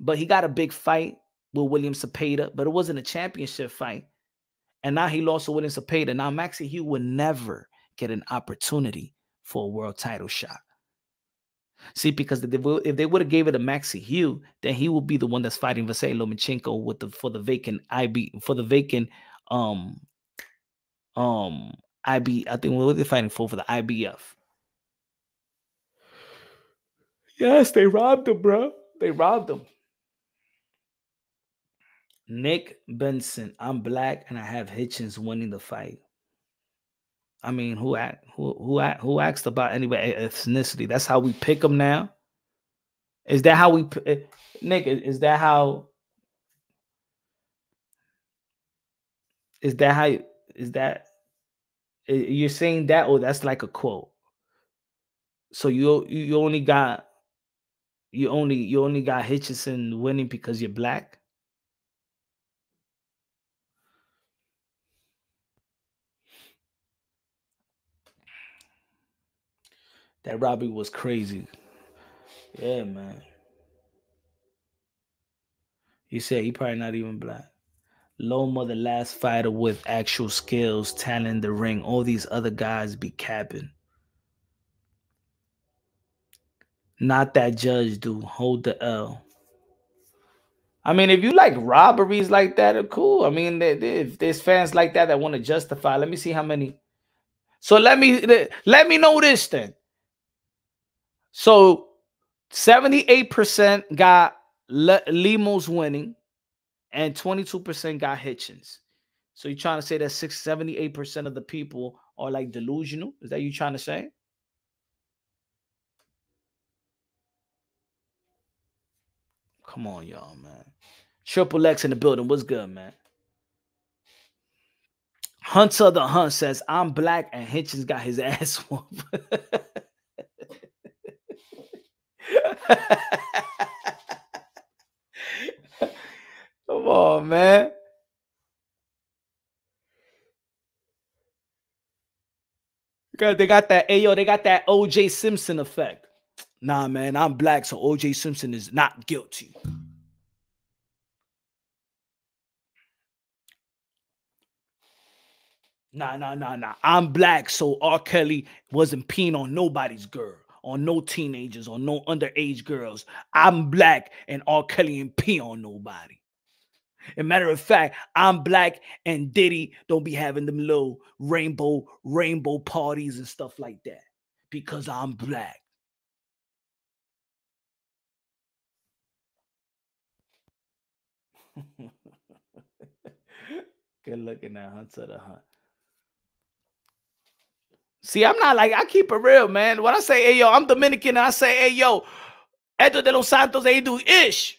But he got a big fight with William Zepeda, but it wasn't a championship fight. And now he lost to William Zepeda. Now Maxi Hughes would never get an opportunity for a world title shot. See, because if they would have gave it to Maxi Hughes, then he would be the one that's fighting Vasily Lomachenko with the for the vacant IB for the vacant um um IB. I think what were they fighting for for the IBF? Yes, they robbed him, bro. They robbed him. Nick Benson, I'm black and I have Hitchins winning the fight. I mean, who act, who who who asked about anyway ethnicity? That's how we pick them now. Is that how we, eh, Nick? Is that how? Is that how? Is that? Eh, you're saying that? Oh, that's like a quote. So you you only got you only you only got Hitchison winning because you're black. That Robbie was crazy. Yeah, man. He said he probably not even black. Loma, the last fighter with actual skills, talent the ring. All these other guys be capping. Not that judge dude. Hold the L. I mean, if you like robberies like that, are cool. I mean, if there's fans like that that want to justify, let me see how many. So let me let me know this then. So 78% got Le- Lemos winning, and 22% got Hitchins. So you're trying to say that 6 78% of the people are like delusional? Is that you trying to say? Come on, y'all, man. Triple X in the building. What's good, man? Hunter the Hunt says, I'm black and Hitchins got his ass whooped. Come on, man. They got that, hey, yo, they got that OJ Simpson effect. Nah, man, I'm black, so OJ Simpson is not guilty. Nah, nah, nah, nah. I'm black, so R. Kelly wasn't peeing on nobody's girl on no teenagers or no underage girls. I'm black and R. Kelly and pee on nobody. As matter of fact, I'm black and Diddy don't be having them little rainbow rainbow parties and stuff like that because I'm black. Good looking at Hunter the Hunt. See, I'm not like I keep it real, man. When I say, hey yo, I'm Dominican, and I say, hey yo, Edward de los Santos, they do ish.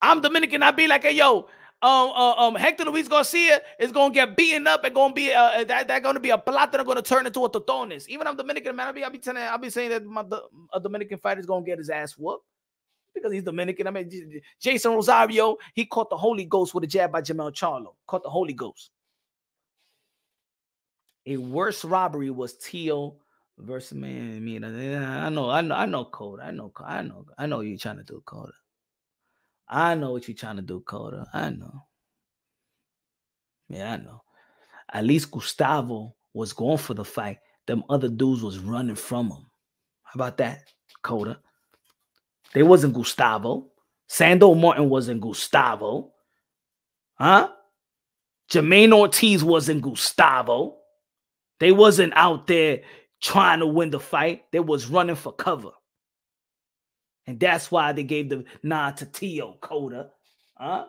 I'm Dominican, I be like, hey yo, um, uh, um, Hector Luis Garcia is gonna get beaten up and gonna be uh, uh that that gonna be a plot that are gonna turn into a tostones. Even I'm Dominican, man. I be I be telling, I be saying that my a Dominican fighter is gonna get his ass whooped because he's Dominican. I mean, Jeison Rosario, he caught the Holy Ghost with a jab by Jermell Charlo. Caught the Holy Ghost. A worse robbery was Teal versus man. I mean, I know, I know, I know, Coda. I know, I know, I know you're trying to do, Coda. I know what you're trying to do, Coda. I know. Yeah, I know. At least Gustavo was going for the fight. Them other dudes was running from him. How about that, Coda? They wasn't Gustavo. Sandor Martin wasn't Gustavo. Huh? Jamaine Ortiz wasn't Gustavo. They wasn't out there trying to win the fight. They was running for cover. And that's why they gave the nod to Tio Coda. Huh?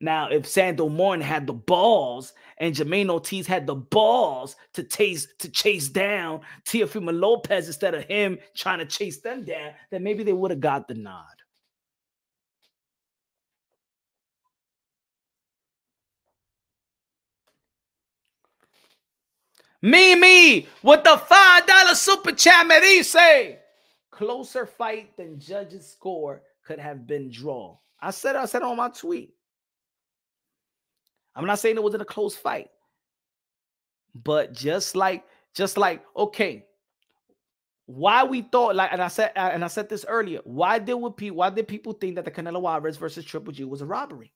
Now, if Sandor Martin had the balls and Jamaine Ortiz had the balls to taste to chase down Teofimo Lopez instead of him trying to chase them down, then maybe they would have got the nod. Mimi with the $5 super chat me dice. Closer fight than judges score could have been draw. I said I said on my tweet. I'm not saying it wasn't a close fight. But just like just like okay, why we thought like and I said uh, and I said this earlier, why did we why did people think that the Canelo Alvarez versus Triple G was a robbery?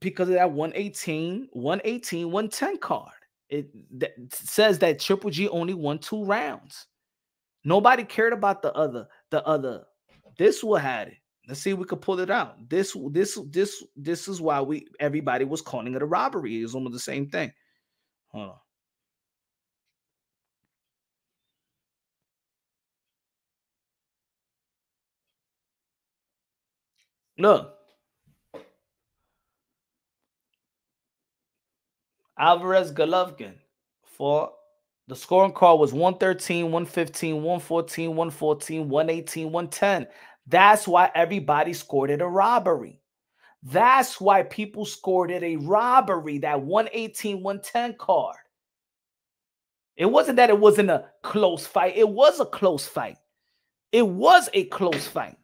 Because of that 118, 118, 110 card. It that says that Triple G only won two rounds. Nobody cared about the other. The other. This will had it. Let's see if we could pull it out. This this this this is why we everybody was calling it a robbery. It was almost the same thing. Hold on. Look. Alvarez Golovkin for The scoring card was 113, 115, 114, 114, 118, 110. That's why everybody scored it a robbery. That's why people scored it a robbery, that 118, 110 card. It wasn't that it wasn't a close fight. It was a close fight. It was a close fight.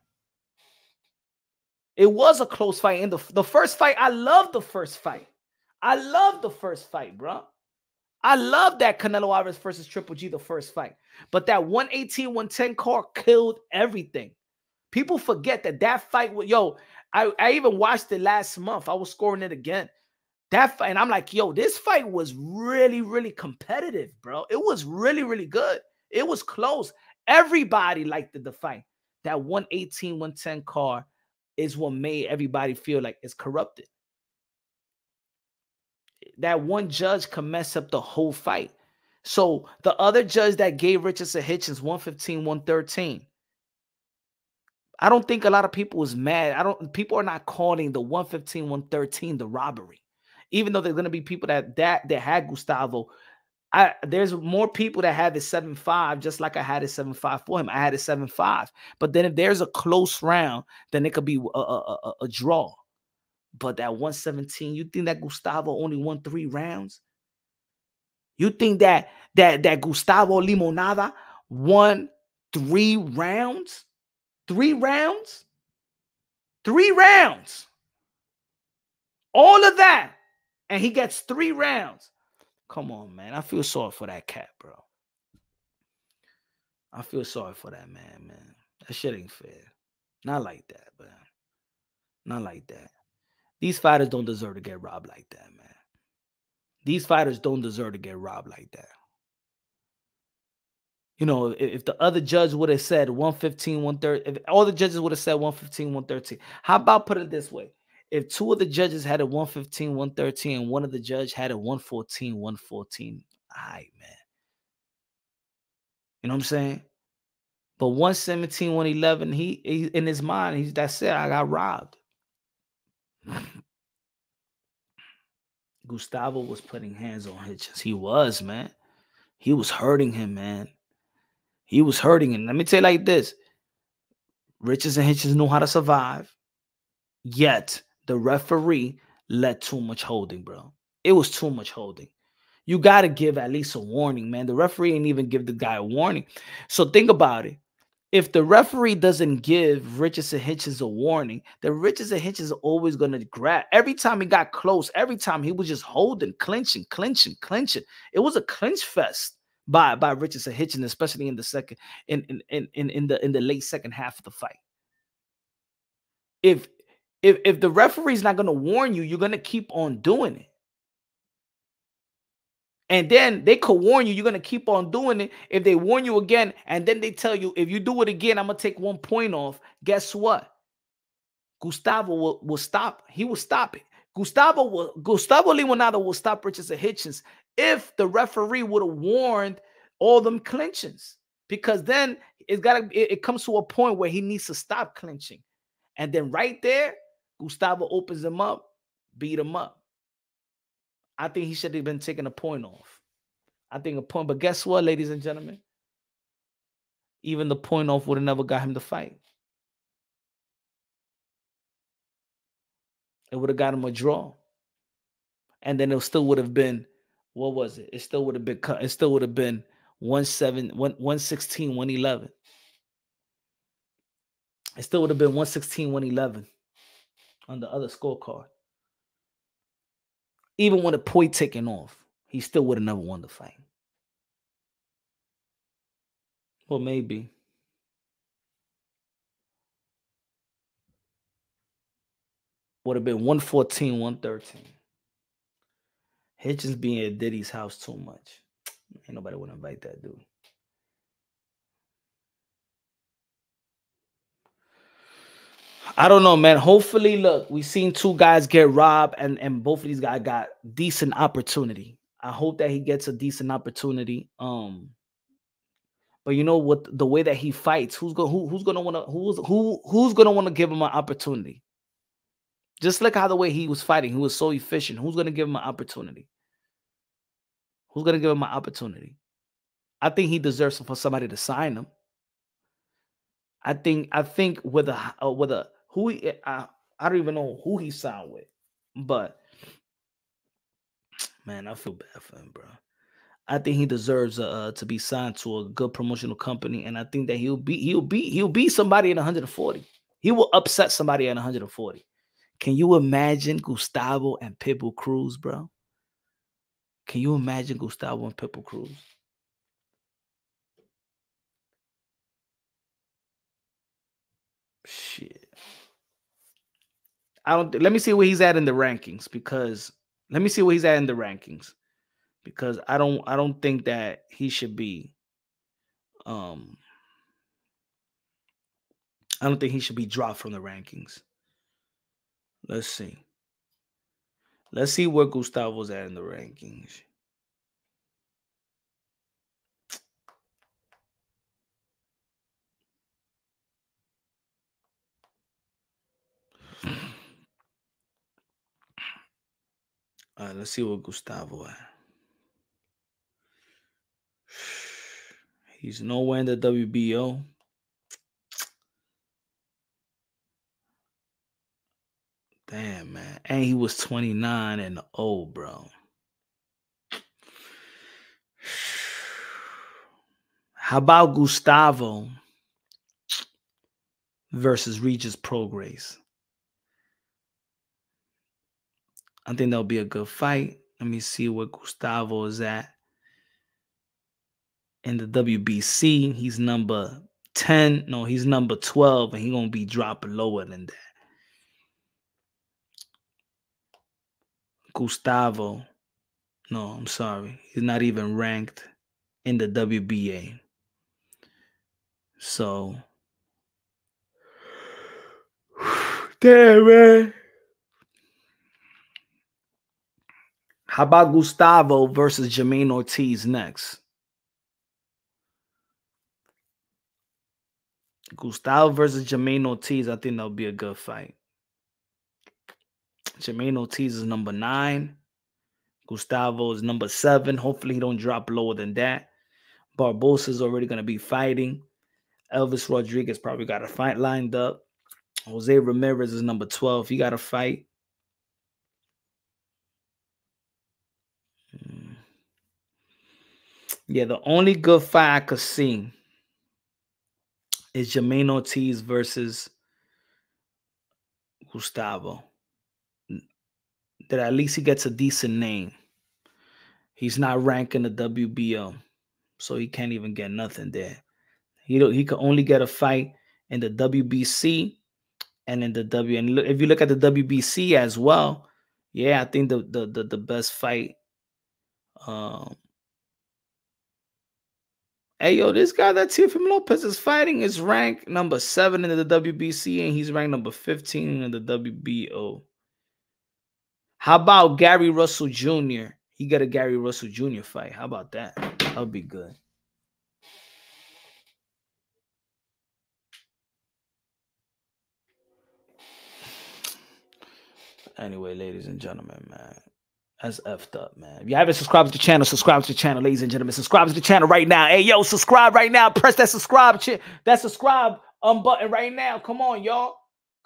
It was a close fight. In the, the first fight, I love the first fight. I love the first fight, bro. I love that Canelo Alvarez versus Triple G, the first fight. But that 118, 110 car killed everything. People forget that that fight yo, I, I even watched it last month. I was scoring it again. That fight, and I'm like, yo, this fight was really, really competitive, bro. It was really, really good. It was close. Everybody liked the, the fight. That 118, 110 car is what made everybody feel like it's corrupted that one judge can mess up the whole fight. So the other judge that gave Richardson Hitchins 115, 113. I don't think a lot of people was mad. I don't people are not calling the 115, 113 the robbery. Even though there's gonna be people that that that had Gustavo. I there's more people that had the 7-5, just like I had a 7-5 for him. I had a 7-5. But then if there's a close round, then it could be a, a, a, a draw. But that 117, you think that Gustavo only won three rounds? You think that that that Gustavo Limonada won three rounds? Three rounds? Three rounds. All of that. And he gets three rounds. Come on, man. I feel sorry for that cat, bro. I feel sorry for that man, man. That shit ain't fair. Not like that, but not like that. These fighters don't deserve to get robbed like that, man. These fighters don't deserve to get robbed like that. You know, if, the other judge would have said 115, 130, if all the judges would have said 115, 113, how about put it this way? If two of the judges had a 115, 113, and one of the judge had a 114, 114, all right, man. You know what I'm saying? But 117, 111, he, he in his mind, he's that's it. I got robbed. Gustavo was putting hands on Hitchins. He was, man. He was hurting him, man. He was hurting him. Let me tell you like this. Richardson Hitchins knew how to survive. Yet the referee let too much holding, bro. It was too much holding. You got to give at least a warning, man. The referee didn't even give the guy a warning. So think about it if the referee doesn't give Richardson Hitchins a warning, then Richardson Hitchins is always going to grab. Every time he got close, every time he was just holding, clinching, clinching, clinching. It was a clinch fest by by Richardson Hitchins, especially in the second, in in in in the in the late second half of the fight. If if if the referee's not going to warn you, you're going to keep on doing it. And then they could warn you, you're going to keep on doing it. If they warn you again, and then they tell you, if you do it again, I'm going to take one point off. Guess what? Gustavo will, will stop. He will stop it. Gustavo will, Gustavo Limonada will stop Richardson Hitchins if the referee would have warned all them clinchings. Because then it's got it, it comes to a point where he needs to stop clinching. And then right there, Gustavo opens him up, beat him up. I think he should have been taking a point off. I think a point, but guess what, ladies and gentlemen? Even the point off would have never got him to fight. It would have got him a draw. And then it still would have been, what was it? It still would have been cut. it still would have been 17, 116, 111. It still would have been 116, 111 on the other scorecard. Even with a point taken off, he still would have never won the fight. Well, maybe. Would have been 114, 113. Hitchins being at Diddy's house too much. Ain't nobody would invite that dude. I don't know, man. Hopefully, look, we've seen two guys get robbed, and and both of these guys got decent opportunity. I hope that he gets a decent opportunity. Um, but you know what? The way that he fights, who's going who, who's gonna want to who's who who's gonna want to give him an opportunity? Just look how the way he was fighting, he was so efficient. Who's gonna give him an opportunity? Who's gonna give him an opportunity? I think he deserves for somebody to sign him. I think I think with a uh, with a who he, I, I don't even know who he signed with, but man, I feel bad for him, bro. I think he deserves uh, to be signed to a good promotional company, and I think that he'll be he'll be he'll be somebody at 140. He will upset somebody at 140. Can you imagine Gustavo and Pitbull Cruz, bro? Can you imagine Gustavo and Pitbull Cruz? Shit. I don't let me see where he's at in the rankings because let me see where he's at in the rankings because I don't I don't think that he should be um I don't think he should be dropped from the rankings. Let's see. Let's see where Gustavo's at in the rankings. Let's see what Gustavo at. He's nowhere in the WBO. Damn, man. And he was 29 and old, bro. How about Gustavo versus Regis Prograis? I think that'll be a good fight. Let me see where Gustavo is at. In the WBC, he's number 10. No, he's number 12, and he's gonna be dropping lower than that. Gustavo. No, I'm sorry. He's not even ranked in the WBA. So damn man. How about Gustavo versus Jamaine Ortiz next? Gustavo versus Jamaine Ortiz. I think that'll be a good fight. Jamaine Ortiz is number nine. Gustavo is number seven. Hopefully, he don't drop lower than that. Barboza is already going to be fighting. Elvis Rodriguez probably got a fight lined up. Jose Ramirez is number 12. He got a fight. Yeah, the only good fight I could see is Jamaine Ortiz versus Gustavo. That at least he gets a decent name. He's not ranking the WBO, so he can't even get nothing there. He he could only get a fight in the WBC and in the W. And if you look at the WBC as well, yeah, I think the the the, the best fight um, Hey, yo, this guy that Teofimo Lopez is fighting is ranked number seven in the WBC, and he's ranked number 15 in the WBO. How about Gary Russell Jr.? He got a Gary Russell Jr. fight. How about that? That'll be good. Anyway, ladies and gentlemen, man. That's effed up, man. If you haven't subscribed to the channel, subscribe to the channel, ladies and gentlemen. Subscribe to the channel right now. Hey, yo, subscribe right now. Press that subscribe ch- that subscribe um button right now. Come on, y'all.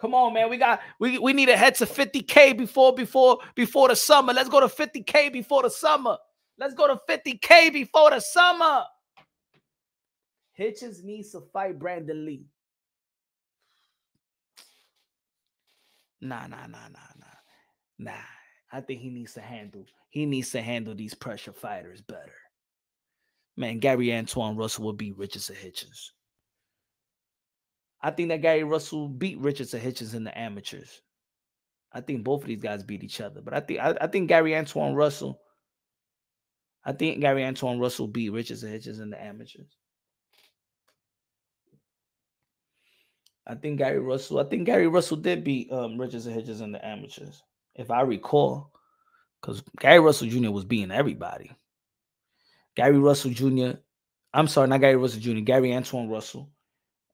Come on, man. We got we we need to head to 50k before before before the summer. Let's go to 50k before the summer. Let's go to 50k before the summer. Hitchins needs to fight Brandon Lee. Nah, nah, nah, nah, nah, nah. I think he needs to handle he needs to handle these pressure fighters better. Man, Gary Antuanne Russell will beat Richardson Hitchins. I think that Gary Russell beat Richardson Hitchins in the amateurs. I think both of these guys beat each other, but I think I, I think Gary Antuanne Russell. I think Gary Antuanne Russell beat Richardson Hitchins in the amateurs. I think Gary Russell. I think Gary Russell did beat um, Richardson Hitchins in the amateurs if I recall, because Gary Russell Jr. was beating everybody. Gary Russell Jr. I'm sorry, not Gary Russell Jr. Gary Antuanne Russell.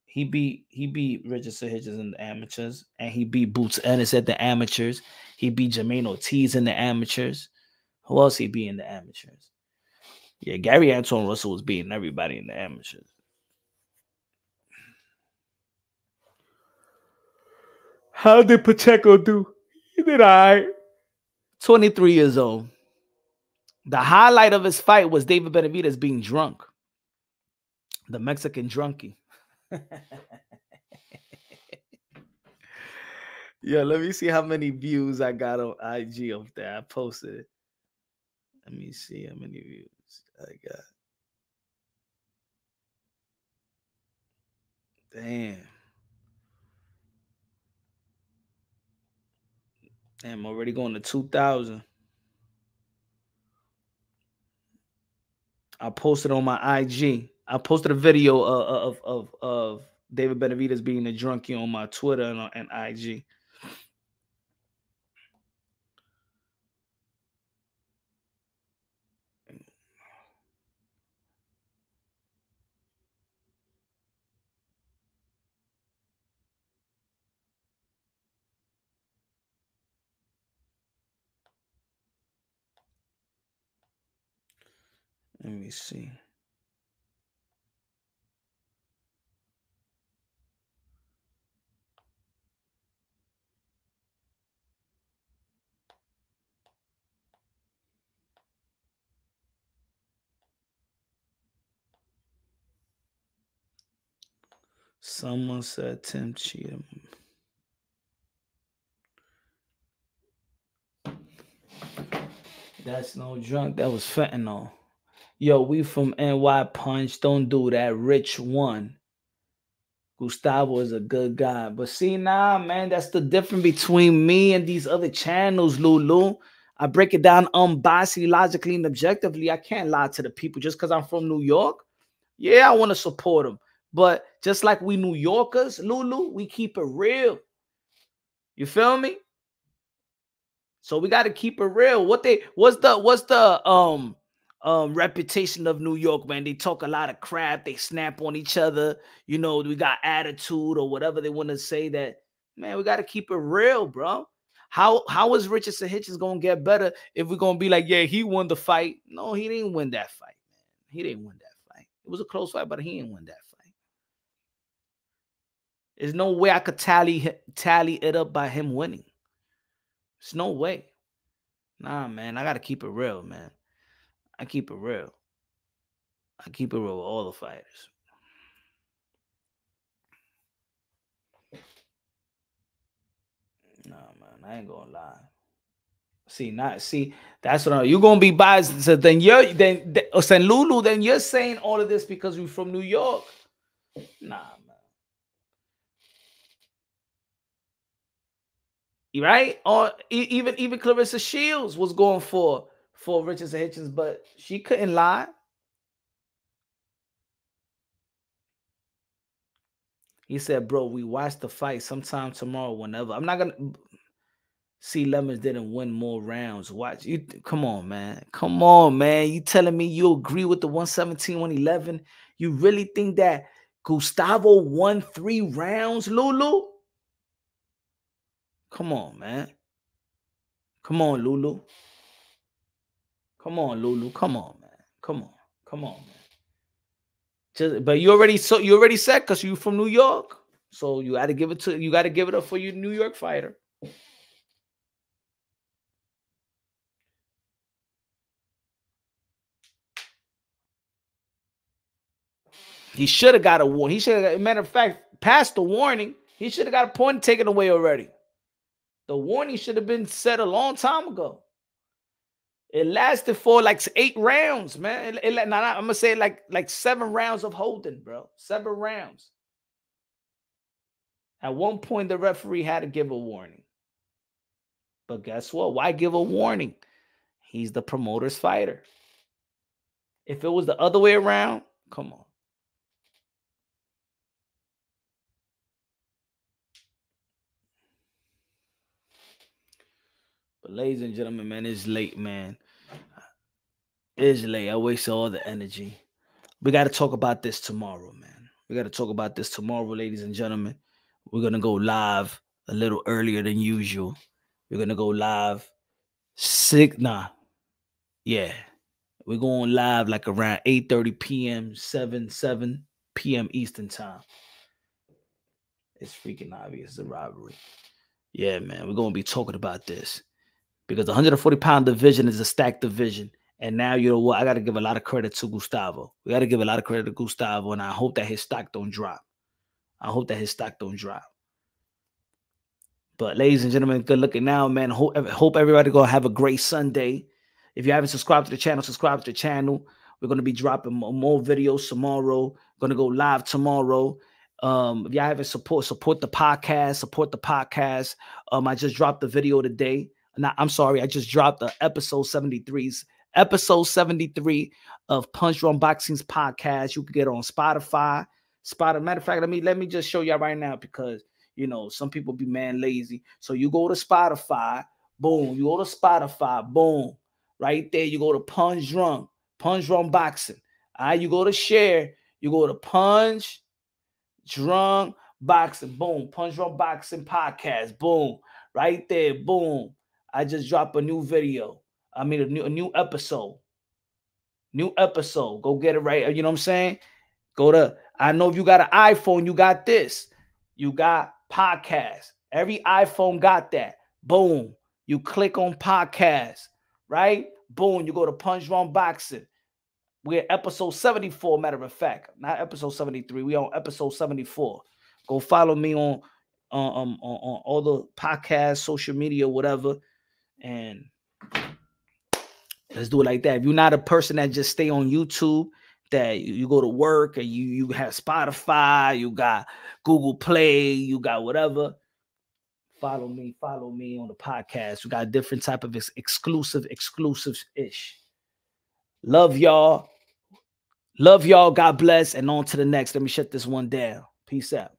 He beat he beat Richardson Hitchins in the amateurs, and he beat Boots Ennis at the amateurs. He beat Jamaine Ortiz in the amateurs. Who else he beat in the amateurs? Yeah, Gary Antuanne Russell was beating everybody in the amateurs. How did Pacheco do? He did all right. 23 years old. The highlight of his fight was David Benavidez being drunk. The Mexican drunkie. yeah, let me see how many views I got on IG of that. I posted it. Let me see how many views I got. Damn. Damn, already going to 2,000. I posted on my IG. I posted a video of of of, of David Benavidez being a drunkie on my Twitter and, and IG. Let me see. Someone said Tim Cheatham. That's no drunk. That was fentanyl. Yo, we from NY Punch. Don't do that. Rich one. Gustavo is a good guy. But see, nah, man, that's the difference between me and these other channels, Lulu. I break it down unbiasedly, logically, and objectively. I can't lie to the people just because I'm from New York. Yeah, I want to support them. But just like we New Yorkers, Lulu, we keep it real. You feel me? So we got to keep it real. What they what's the what's the um um reputation of New York, man. They talk a lot of crap, they snap on each other, you know, we got attitude or whatever they want to say that man, we got to keep it real, bro. How how is Richardson Hitchins gonna get better if we're gonna be like, yeah, he won the fight? No, he didn't win that fight, man. He didn't win that fight. It was a close fight, but he didn't win that fight. There's no way I could tally tally it up by him winning. There's no way. Nah, man, I gotta keep it real, man. I keep it real. I keep it real with all the fighters. Nah, man, I ain't gonna lie. See, not see. That's what I'm, you're gonna be biased. So then you're then, then oh, San Lulu. Then you're saying all of this because you're from New York. Nah, man. Right? Or even even Claressa Shields was going for for Richardson Hitchins, but she couldn't lie. He said, "Bro, we watched the fight sometime tomorrow, whenever." I'm not gonna see Lemos didn't win more rounds. Watch you. Come on, man. Come on, man. You telling me you agree with the 117, 111? You really think that Gustavo won three rounds, Lulu? Come on, man. Come on, Lulu. Come on, Lulu. Come on, man. Come on. Come on, man. Just but you already so you already said because you from New York. So you got to give it to you got to give it up for your New York fighter. He should have got a warning. He should have, matter of fact, passed the warning. He should have got a point taken away already. The warning should have been set a long time ago. It lasted for like eight rounds, man. It, it, nah, nah, I'm gonna say like like seven rounds of holding, bro. Seven rounds. At one point, the referee had to give a warning. But guess what? Why give a warning? He's the promoter's fighter. If it was the other way around, come on. But ladies and gentlemen, man, it's late, man. It's late. I waste all the energy. We got to talk about this tomorrow, man. We got to talk about this tomorrow, ladies and gentlemen. We're gonna go live a little earlier than usual. We're gonna go live six. Nah, yeah, We're going live like around 8 30 p.m., 7 7 p.m. Eastern time. It's freaking obvious. A robbery. Yeah, man. We're going to be talking about this because the 140 pound division is a stacked division. And now, you know what? I got to give a lot of credit to Gustavo. We got to give a lot of credit to Gustavo. And I hope that his stock don't drop. I hope that his stock don't drop. But ladies and gentlemen, good looking now, man. Hope, hope everybody gonna have a great Sunday. If you haven't subscribed to the channel, subscribe to the channel. We're gonna be dropping more videos tomorrow. Gonna go live tomorrow. Um, if y'all haven't support, support the podcast, support the podcast. Um, I just dropped the video today. I'm sorry, I just dropped the episode 73's episode 73 of Punch Drunk Boxing's podcast. You can get on Spotify. Spotify. Matter of fact, let me let me just show y'all right now because you know some people be man lazy. So you go to Spotify, boom. You go to Spotify, boom. Right there, you go to Punch Drunk, Punch Drunk Boxing. All right, you go to share, you go to Punch Drunk Boxing, boom. Punch Drunk Boxing podcast, boom. Right there, boom. I just dropped a new video. I mean, a new, a new episode. New episode. Go get it right. You know what I'm saying? Go to, I know if you got an iPhone, you got this. You got podcast. Every iPhone got that. Boom. You click on podcast, right? Boom. You go to Punch Drunk Boxing. We're episode 74, matter of fact, not episode 73. We on episode 74. Go follow me on um on, on all the podcasts, social media, whatever. And let's do it like that. If you're not a person that just stay on YouTube, that you go to work and you you have Spotify, you got Google Play, you got whatever. Follow me, follow me on the podcast. We got different type of ex- exclusive, exclusive ish. Love y'all. Love y'all. God bless. And on to the next. Let me shut this one down. Peace out.